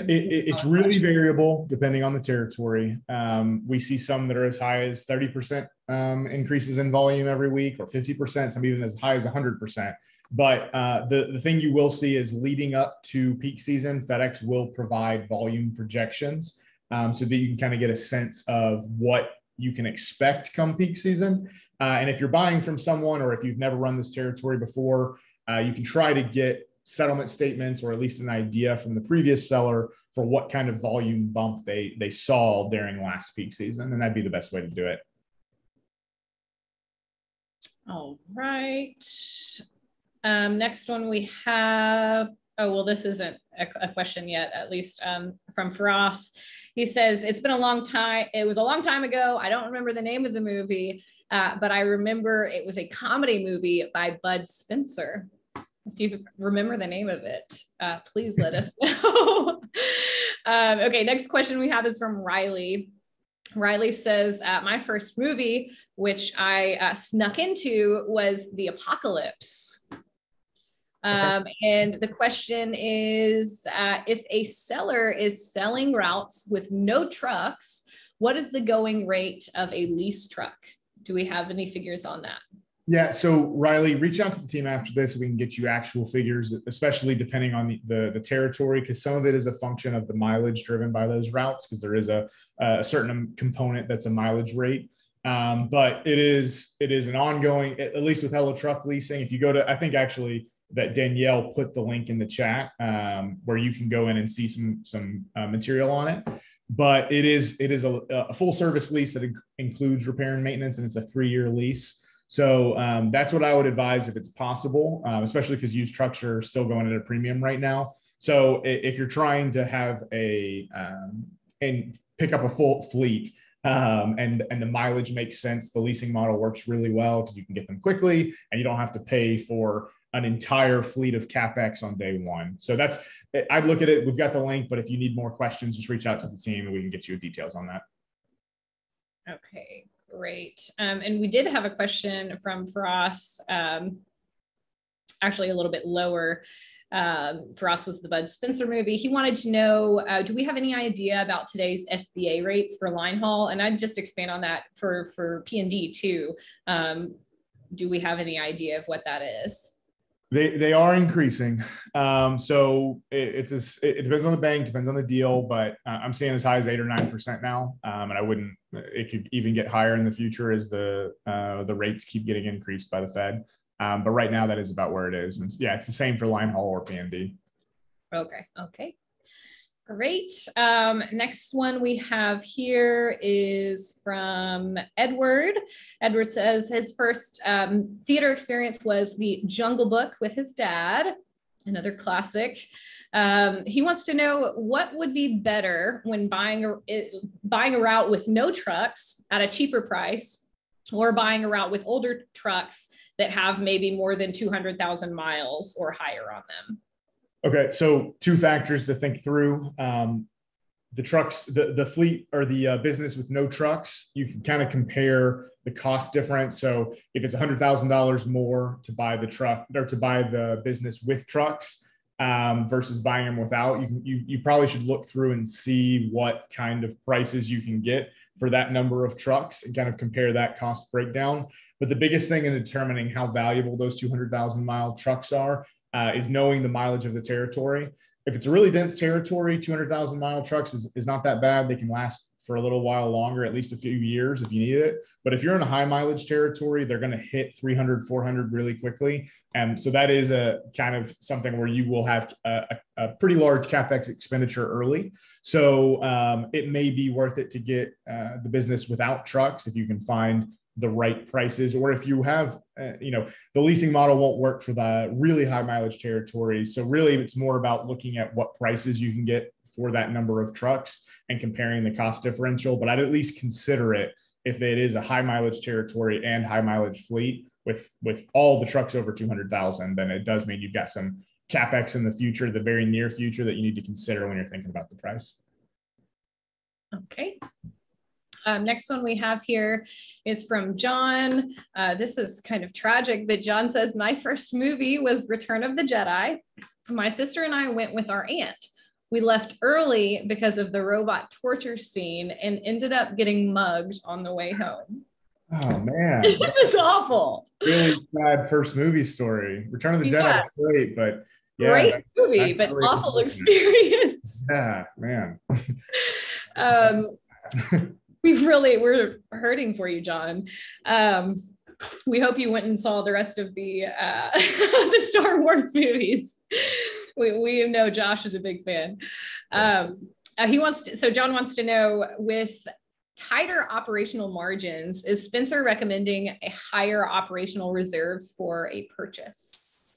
It, it, it's really variable depending on the territory. Um, we see some that are as high as 30% um, increases in volume every week, or 50%, some even as high as 100%. But uh, the, the thing you will see is leading up to peak season, FedEx will provide volume projections um, so that you can kind of get a sense of what you can expect come peak season. Uh, and if you're buying from someone or if you've never run this territory before, uh, you can try to get settlement statements or at least an idea from the previous seller for what kind of volume bump they they saw during last peak season and that'd be the best way to do it. All right. Um, next one we have oh well this isn't a, a question yet at least um, from Faraz he says it's been a long time it was a long time ago. I don't remember the name of the movie uh, but i remember it was a comedy movie by bud spencer if you remember the name of it, uh, please let us (laughs) know. um, okay, next question we have is from Riley. Riley says, uh, My first movie, which I uh, snuck into, was The Apocalypse. Um. And the question is uh, if a seller is selling routes with no trucks, what is the going rate of a lease truck? Do we have any figures on that? Yeah. So Riley, reach out to the team after this. We can get you actual figures, especially depending on the, the, the territory, because some of it is a function of the mileage driven by those routes, because there is a, a certain component that's a mileage rate. Um, but it is it is an ongoing, at least with Hello Truck Leasing. If you go to, I think actually that Danielle put the link in the chat um, where you can go in and see some some uh, material on it. But it is it is a, a full service lease that includes repair and maintenance, and it's a three year lease. So um, that's what I would advise if it's possible, um, especially because used trucks are still going at a premium right now. So if you're trying to have a um, and pick up a full fleet um, and and the mileage makes sense, the leasing model works really well because you can get them quickly and you don't have to pay for an entire fleet of capex on day one. So that's I'd look at it. We've got the link, but if you need more questions, just reach out to the team and we can get you details on that. Okay, Great. Um, and we did have a question from Faraz, um, actually a little bit lower. Um, Faraz was the Bud Spencer movie. He wanted to know, uh, do we have any idea about today's SBA rates for line haul? And I'd just expand on that for, for P&D too. Um, do we have any idea of what that is? They they are increasing. Um, so it, it's it depends on the bank, depends on the deal, but uh, I'm seeing as high as eight or nine percent now, um, and I wouldn't. It could even get higher in the future as the uh, the rates keep getting increased by the Fed. Um, but right now, that is about where it is, and yeah, it's the same for line haul or P&D. Okay. Okay. Great. Um, next one we have here is from Edward. Edward says his first um, theater experience was the Jungle Book with his dad, another classic. Um, he wants to know what would be better when buying a, buying a route with no trucks at a cheaper price or buying a route with older trucks that have maybe more than 200,000 miles or higher on them. Okay, so two factors to think through. Um, the trucks, the, the fleet or the uh, business with no trucks, you can kind of compare the cost difference. So if it's $100,000 more to buy the truck or to buy the business with trucks um, versus buying them without, you, can, you, you probably should look through and see what kind of prices you can get for that number of trucks and kind of compare that cost breakdown. But the biggest thing in determining how valuable those 200,000 mile trucks are uh, is knowing the mileage of the territory. If it's a really dense territory, 200,000 mile trucks is, is not that bad. They can last for a little while longer, at least a few years if you need it. But if you're in a high mileage territory, they're going to hit 300, 400 really quickly. And so that is a kind of something where you will have a, a pretty large capex expenditure early. So um, it may be worth it to get uh, the business without trucks if you can find the right prices or if you have uh, you know the leasing model won't work for the really high mileage territories so really it's more about looking at what prices you can get for that number of trucks and comparing the cost differential but i'd at least consider it if it is a high mileage territory and high mileage fleet with with all the trucks over 200,000 then it does mean you've got some capex in the future the very near future that you need to consider when you're thinking about the price. Okay um, next one we have here is from John. Uh, this is kind of tragic, but John says, My first movie was Return of the Jedi. My sister and I went with our aunt. We left early because of the robot torture scene and ended up getting mugged on the way home. Oh man, (laughs) this is awful. Really bad first movie story. Return of the yeah. Jedi is great, but yeah, great movie, but awful experience. Yeah, man. (laughs) um, (laughs) (laughs) we really we're hurting for you, John. Um, we hope you went and saw the rest of the uh, (laughs) the Star Wars movies. We, we know Josh is a big fan. Um, uh, he wants to, so John wants to know with tighter operational margins, is Spencer recommending a higher operational reserves for a purchase?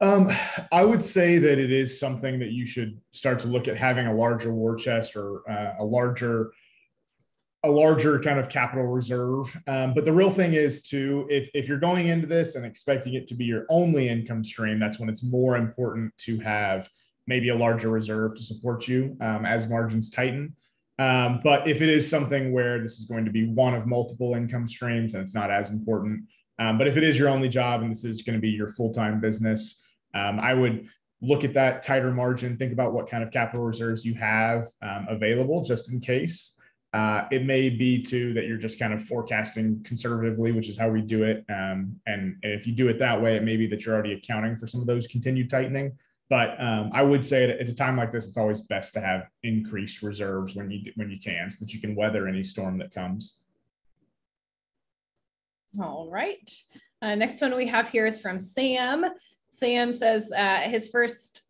Um, I would say that it is something that you should start to look at having a larger war chest or uh, a larger a larger kind of capital reserve. Um, but the real thing is too, if, if you're going into this and expecting it to be your only income stream, that's when it's more important to have maybe a larger reserve to support you um, as margins tighten. Um, but if it is something where this is going to be one of multiple income streams and it's not as important, um, but if it is your only job and this is going to be your full-time business, Um, I would look at that tighter margin, think about what kind of capital reserves you have um, available just in case. Uh, it may be too that you're just kind of forecasting conservatively, which is how we do it. Um, and, and, if you do it that way, it may be that you're already accounting for some of those continued tightening. But um, I would say at a time like this, it's always best to have increased reserves when you when you can, so that you can weather any storm that comes. All right. Uh, next one we have here is from Sam. Sam says uh, his first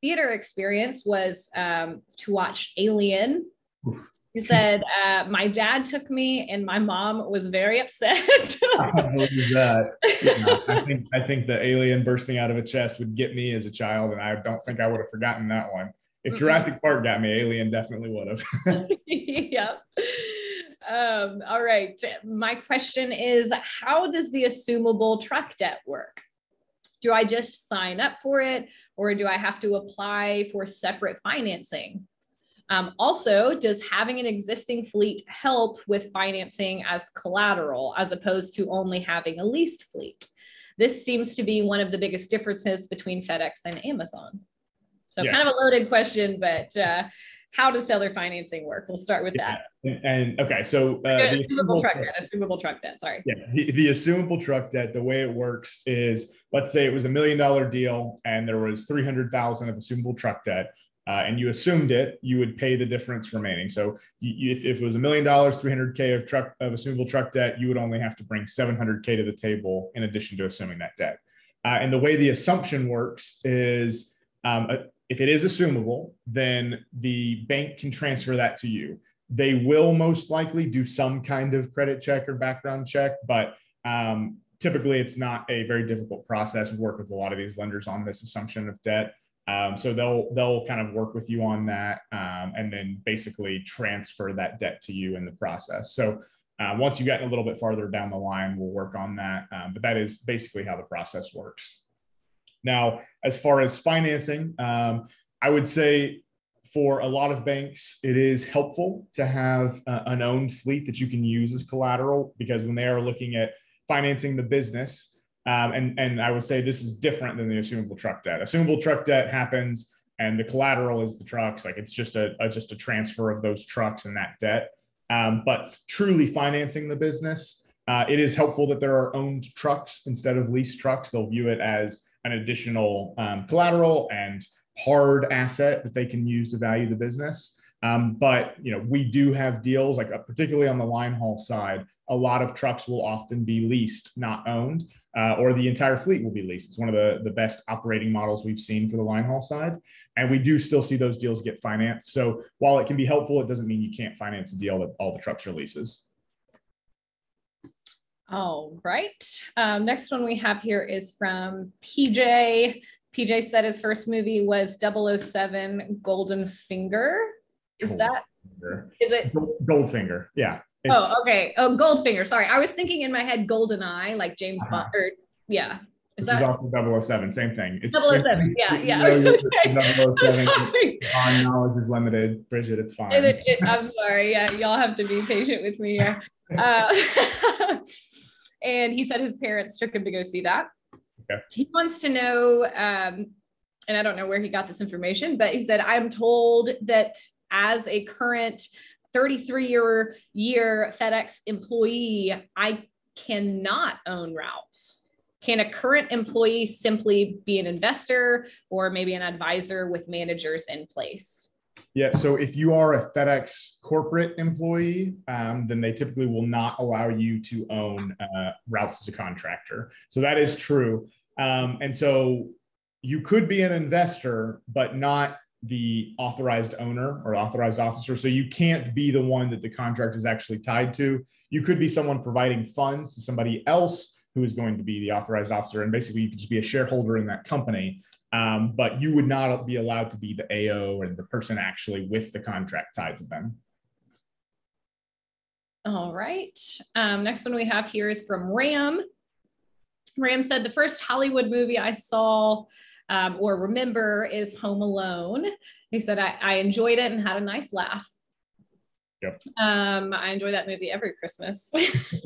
theater experience was um, to watch Alien. Oof. He said, uh, My dad took me, and my mom was very upset. (laughs) That. Yeah, I, think, I think the alien bursting out of a chest would get me as a child, and I don't think I would have forgotten that one. If Jurassic Park got me, Alien definitely would have. (laughs) (laughs) yep. Um, all right. My question is How does the assumable truck debt work? Do I just sign up for it, or do I have to apply for separate financing? Um, also, does having an existing fleet help with financing as collateral as opposed to only having a leased fleet? This seems to be one of the biggest differences between FedEx and Amazon. So, yes. kind of a loaded question, but uh, how does seller financing work? We'll start with that. And, and okay, so uh, the assumable truck debt, assumable truck debt. Sorry. Yeah, the, the assumable truck debt. The way it works is, let's say it was a million dollar deal, and there was three hundred thousand of assumable truck debt uh, and you assumed it, you would pay the difference remaining. So you, if, if, it was a million dollars, 300K of truck of assumable truck debt, you would only have to bring 700K to the table in addition to assuming that debt. Uh, and the way the assumption works is um, uh, if it is assumable, then the bank can transfer that to you. They will most likely do some kind of credit check or background check, but um, typically it's not a very difficult process. We work with a lot of these lenders on this assumption of debt. Um, so they'll they'll kind of work with you on that, um, and then basically transfer that debt to you in the process. So uh, once you've gotten a little bit farther down the line, we'll work on that. Um, but that is basically how the process works. Now, as far as financing, um, I would say for a lot of banks, it is helpful to have uh, an owned fleet that you can use as collateral because when they are looking at financing the business, um, and, and I would say this is different than the assumable truck debt. Assumable truck debt happens and the collateral is the trucks. Like it's just a, a just a transfer of those trucks and that debt. Um, but truly financing the business, uh, it is helpful that there are owned trucks instead of leased trucks. They'll view it as an additional um, collateral and hard asset that they can use to value the business. Um, but you know, we do have deals like uh, particularly on the line haul side. A lot of trucks will often be leased, not owned uh, or the entire fleet will be leased. It's one of the, the best operating models we've seen for the line haul side. And we do still see those deals get financed. So while it can be helpful, it doesn't mean you can't finance a deal that all the trucks are leases. All right. Um, next one we have here is from PJ. PJ said his first movie was 007 Golden Finger. Is that, Finger. is it? Goldfinger. Yeah. It's, oh, okay. Oh, Goldfinger. Sorry. I was thinking in my head Golden Eye, like James uh-huh. Bond. Or, yeah. Is Which that is also 007, same thing. It's 007, yeah, yeah. You know, 007. (laughs) On knowledge is limited. Bridget, it's fine. It, it, I'm sorry. Yeah, y'all have to be patient with me here. (laughs) Uh, (laughs) and he said his parents took him to go see that. Okay. He wants to know, um, and I don't know where he got this information, but he said, I'm told that as a current 33 year year FedEx employee, I cannot own routes. Can a current employee simply be an investor or maybe an advisor with managers in place? Yeah, so if you are a FedEx corporate employee, um, then they typically will not allow you to own uh, routes as a contractor. So that is true. Um, and so you could be an investor, but not the authorized owner or authorized officer. So you can't be the one that the contract is actually tied to. You could be someone providing funds to somebody else who is going to be the authorized officer. And basically, you could just be a shareholder in that company. Um, but you would not be allowed to be the AO or the person actually with the contract tied to them. All right. Um, next one we have here is from Ram. Ram said the first Hollywood movie I saw um, or remember is Home Alone. He said, I, I enjoyed it and had a nice laugh. Yep. Um, I enjoy that movie every Christmas.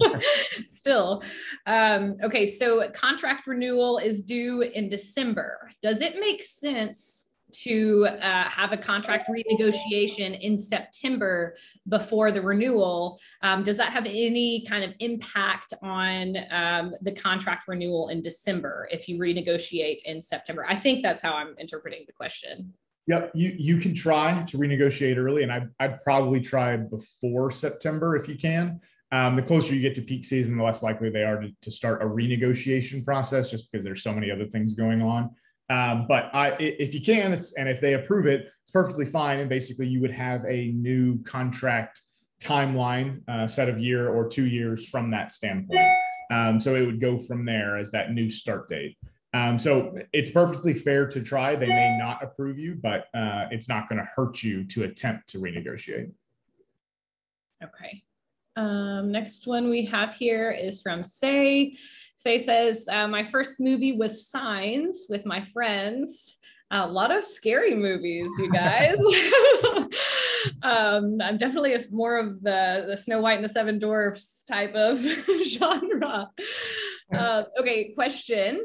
(laughs) Still. Um, okay, so contract renewal is due in December. Does it make sense to uh, have a contract renegotiation in September before the renewal? Um, does that have any kind of impact on um, the contract renewal in December if you renegotiate in September? I think that's how I'm interpreting the question. Yep, you you can try to renegotiate early, and I I'd probably try before September if you can. Um, the closer you get to peak season, the less likely they are to, to start a renegotiation process, just because there's so many other things going on. Um, but I, if you can, it's, and if they approve it, it's perfectly fine. And basically, you would have a new contract timeline, uh, set of year or two years from that standpoint. Um, so it would go from there as that new start date. Um, so it's perfectly fair to try. They may not approve you, but uh, it's not going to hurt you to attempt to renegotiate. Okay. Um, next one we have here is from Say. Say says, uh, My first movie was Signs with my friends. A lot of scary movies, you guys. (laughs) um, I'm definitely a, more of the, the Snow White and the Seven Dwarfs type of (laughs) genre. Uh, okay, question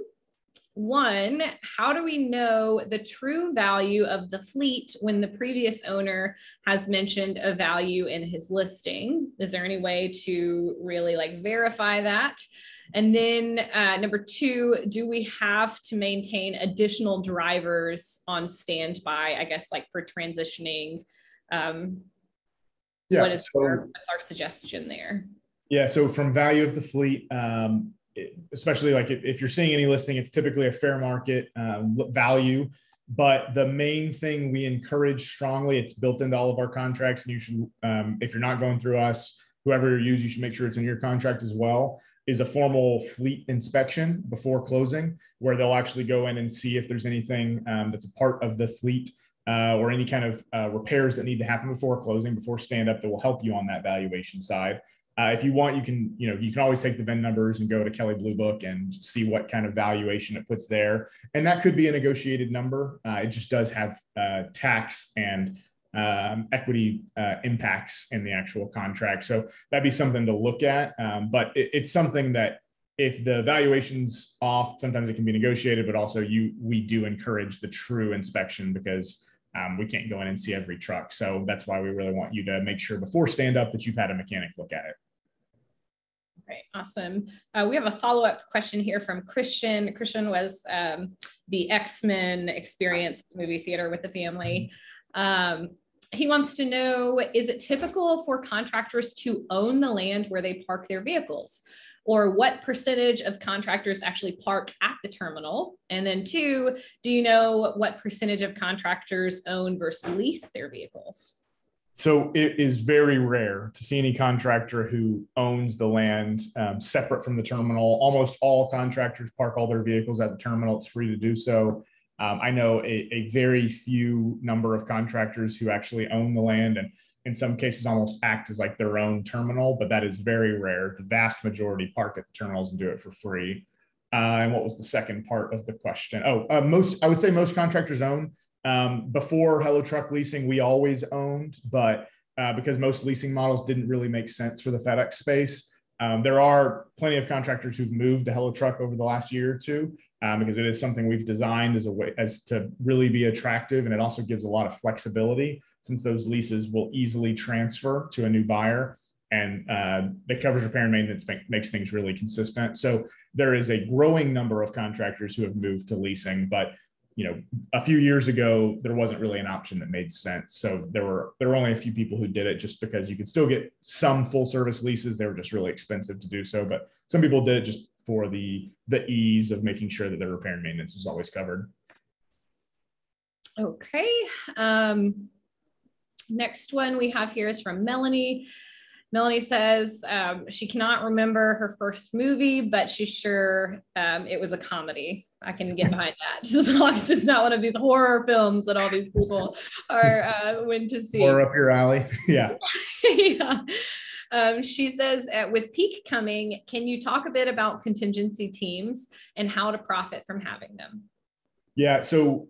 one, how do we know the true value of the fleet when the previous owner has mentioned a value in his listing? Is there any way to really like verify that? And then uh, number two, do we have to maintain additional drivers on standby? I guess like for transitioning. Um, yeah, what is so, our, our suggestion there? Yeah, so from value of the fleet, um, especially like if, you're seeing any listing, it's typically a fair market um, value. But the main thing we encourage strongly, it's built into all of our contracts, and you should, um, if you're not going through us, whoever you use, you should make sure it's in your contract as well. Is a formal fleet inspection before closing, where they'll actually go in and see if there's anything um, that's a part of the fleet uh, or any kind of uh, repairs that need to happen before closing, before stand up, that will help you on that valuation side. Uh, if you want, you can, you know, you can always take the VIN numbers and go to Kelley Blue Book and see what kind of valuation it puts there. And that could be a negotiated number. Uh, it just does have uh, tax and um, equity uh, impacts in the actual contract. So that'd be something to look at. Um, but it, it's something that if the valuation's off, sometimes it can be negotiated, but also you we do encourage the true inspection because um, we can't go in and see every truck. So that's why we really want you to make sure before stand up that you've had a mechanic look at it. Okay, awesome. Uh, we have a follow up question here from Christian. Christian was um, the X Men experience movie theater with the family. Um, he wants to know Is it typical for contractors to own the land where they park their vehicles? or what percentage of contractors actually park at the terminal? And then two, do you know what percentage of contractors own versus lease their vehicles? So it is very rare to see any contractor who owns the land um, separate from the terminal. Almost all contractors park all their vehicles at the terminal. It's free to do so. Um, I know a, a, very few number of contractors who actually own the land, and in some cases almost act as like their own terminal, but that is very rare. The vast majority park at the terminals and do it for free. Uh, and what was the second part of the question? Oh, uh, most, I would say most contractors own. Um, before Hello Truck Leasing, we always owned, but uh, because most leasing models didn't really make sense for the FedEx space, um, there are plenty of contractors who've moved to Hello Truck over the last year or two um, because it is something we've designed as a way as to really be attractive, and it also gives a lot of flexibility since those leases will easily transfer to a new buyer, and uh, the coverage repair and maintenance make, makes things really consistent. So there is a growing number of contractors who have moved to leasing, but you know, a few years ago, there wasn't really an option that made sense. So there were there were only a few people who did it just because you could still get some full service leases. They were just really expensive to do so. But some people did it just for the the ease of making sure that their repair and maintenance was always covered. Okay. Um, next one we have here is from Melanie. Melanie says um, she cannot remember her first movie, but she's sure um, it was a comedy. I can get behind that (laughs) as long as it's not one of these horror films that all these people are uh, went to see. Or up your alley. (laughs) Yeah. (laughs) yeah. Um, she says, uh, with peak coming, can you talk a bit about contingency teams and how to profit from having them? Yeah. So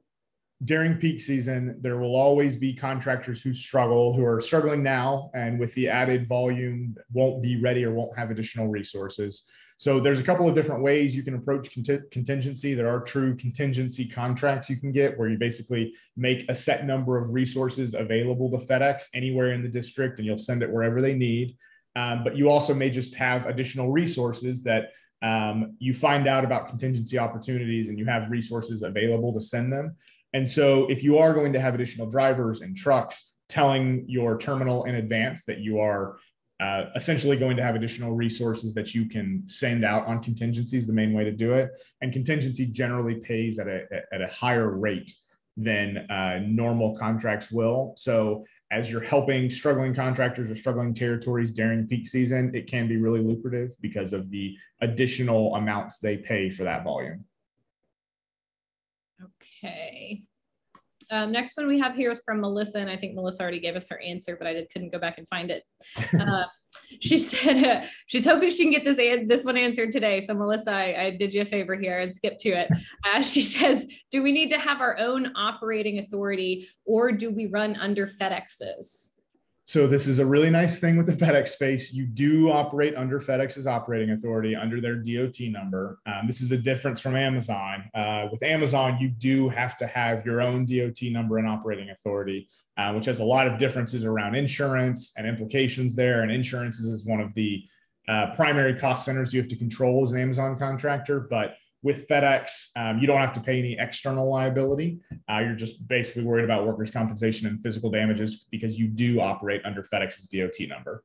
during peak season, there will always be contractors who struggle, who are struggling now, and with the added volume, won't be ready or won't have additional resources. So there's a couple of different ways you can approach contingency. There are true contingency contracts you can get where you basically make a set number of resources available to FedEx anywhere in the district and you'll send it wherever they need. Um, but you also may just have additional resources that um, you find out about contingency opportunities and you have resources available to send them. And so if you are going to have additional drivers and trucks telling your terminal in advance that you are uh, essentially going to have additional resources that you can send out on contingencies the main way to do it. And contingency generally pays at a, at a higher rate than uh, normal contracts will. So as you're helping struggling contractors or struggling territories during peak season it can be really lucrative because of the additional amounts they pay for that volume okay um, next one we have here is from Melissa, and I think Melissa already gave us her answer, but I did, couldn't go back and find it. (laughs) Uh, she said uh, (laughs) she's hoping she can get this this one answered today. So Melissa, I, I did you a favor here and skip to it. Uh, (laughs) she says, "Do we need to have our own operating authority, or do we run under FedEx's?" So this is a really nice thing with the FedEx space. You do operate under FedEx's operating authority under their DOT number. Um, this is a difference from Amazon. Uh, with Amazon, you do have to have your own DOT number and operating authority, uh, which has a lot of differences around insurance and implications there. And insurance is one of the uh, primary cost centers you have to control as an Amazon contractor. But with FedEx, um, you don't have to pay any external liability. Uh, you're just basically worried about workers' compensation and physical damages because you do operate under FedEx's DOT number.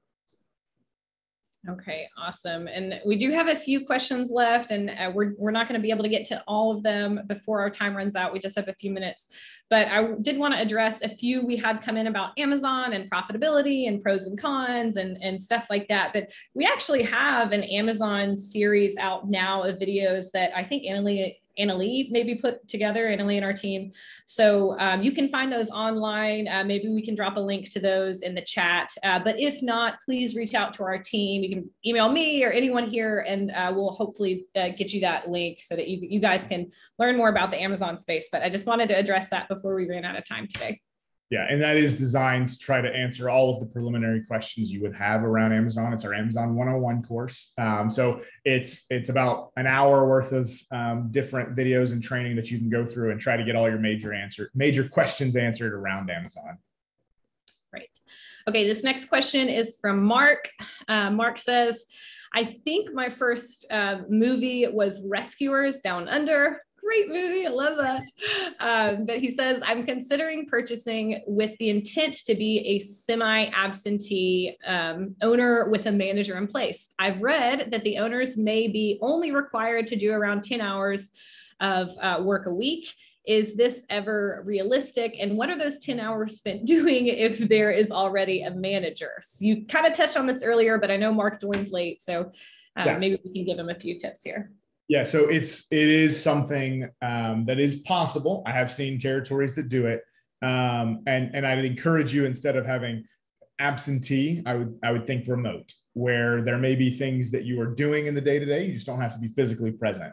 Okay, awesome. And we do have a few questions left, and uh, we're, we're not going to be able to get to all of them before our time runs out. We just have a few minutes. But I did want to address a few we had come in about Amazon and profitability and pros and cons and, and stuff like that. But we actually have an Amazon series out now of videos that I think Annalie Annalie maybe put together, Annalie and our team. So um, you can find those online. Uh, maybe we can drop a link to those in the chat. Uh, but if not, please reach out to our team. You can email me or anyone here, and uh, we'll hopefully uh, get you that link so that you, you guys can learn more about the Amazon space. But I just wanted to address that before we ran out of time today. Yeah, and that is designed to try to answer all of the preliminary questions you would have around Amazon. It's our Amazon 101 course. Um, so it's it's about an hour worth of um, different videos and training that you can go through and try to get all your major answer major questions answered around Amazon. Right. Okay, this next question is from Mark. Uh, Mark says, I think my first uh, movie was Rescuers Down Under great movie. I love that. Um, but he says, I'm considering purchasing with the intent to be a semi absentee um, owner with a manager in place. I've read that the owners may be only required to do around 10 hours of uh, work a week. Is this ever realistic? And what are those 10 hours spent (laughs) doing if there is already a manager? So you kind of touched on this earlier, but I know Mark joined late. So uh, yeah. maybe we can give him a few tips here. Yeah, so it's it is something um, that is possible. I have seen territories that do it, um, and and I'd encourage you instead of having absentee, I would I would think remote, where there may be things that you are doing in the day to day. You just don't have to be physically present,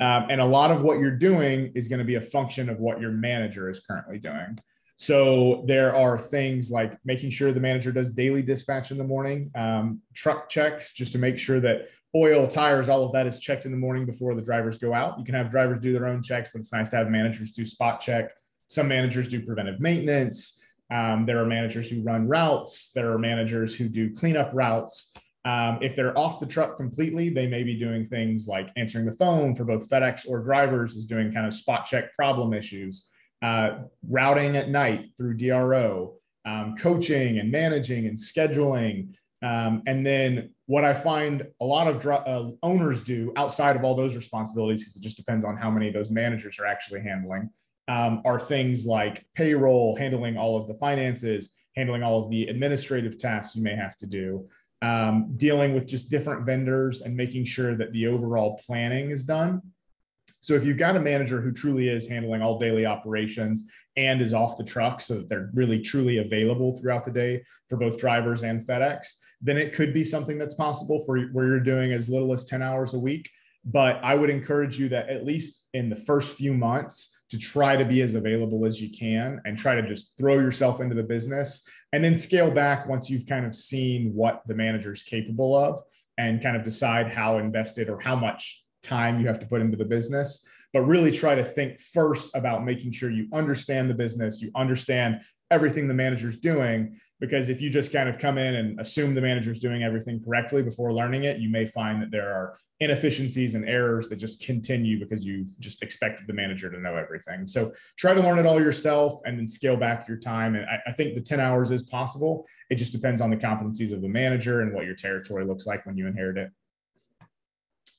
um, and a lot of what you're doing is going to be a function of what your manager is currently doing. So there are things like making sure the manager does daily dispatch in the morning, um, truck checks just to make sure that oil, tires, all of that is checked in the morning before the drivers go out. You can have drivers do their own checks, but it's nice to have managers do spot check. Some managers do preventive maintenance. Um, there are managers who run routes. There are managers who do cleanup routes. Um, if they're off the truck completely, they may be doing things like answering the phone for both FedEx or drivers, is doing kind of spot check problem issues, uh, routing at night through DRO, um, coaching and managing and scheduling. Um, and then what I find a lot of uh, owners do outside of all those responsibilities, because it just depends on how many of those managers are actually handling, um, are things like payroll, handling all of the finances, handling all of the administrative tasks you may have to do, um, dealing with just different vendors and making sure that the overall planning is done. So if you've got a manager who truly is handling all daily operations and is off the truck so that they're really truly available throughout the day for both drivers and FedEx, then it could be something that's possible for where you're doing as little as 10 hours a week. But I would encourage you that at least in the first few months to try to be as available as you can and try to just throw yourself into the business and then scale back once you've kind of seen what the manager is capable of and kind of decide how invested or how much time you have to put into the business but really try to think first about making sure you understand the business you understand everything the manager's doing because if you just kind of come in and assume the manager's doing everything correctly before learning it you may find that there are inefficiencies and errors that just continue because you've just expected the manager to know everything. So try to learn it all yourself and then scale back your time. And I, I think the 10 hours is possible. It just depends on the competencies of the manager and what your territory looks like when you inherit it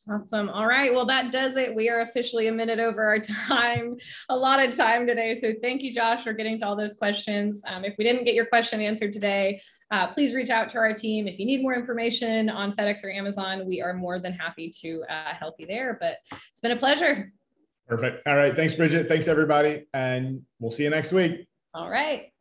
Awesome. All right. Well, that does it. We are officially a minute over our (laughs) time, a lot of time today. So thank you, Josh, for getting to all those questions. Um, if we didn't get your question answered today, uh, please reach out to our team. If you need more information on FedEx or Amazon, we are more than happy to uh, help you there. But it's been a pleasure. Perfect. All right. Thanks, Bridget. Thanks, everybody. And we'll see you next week. All right.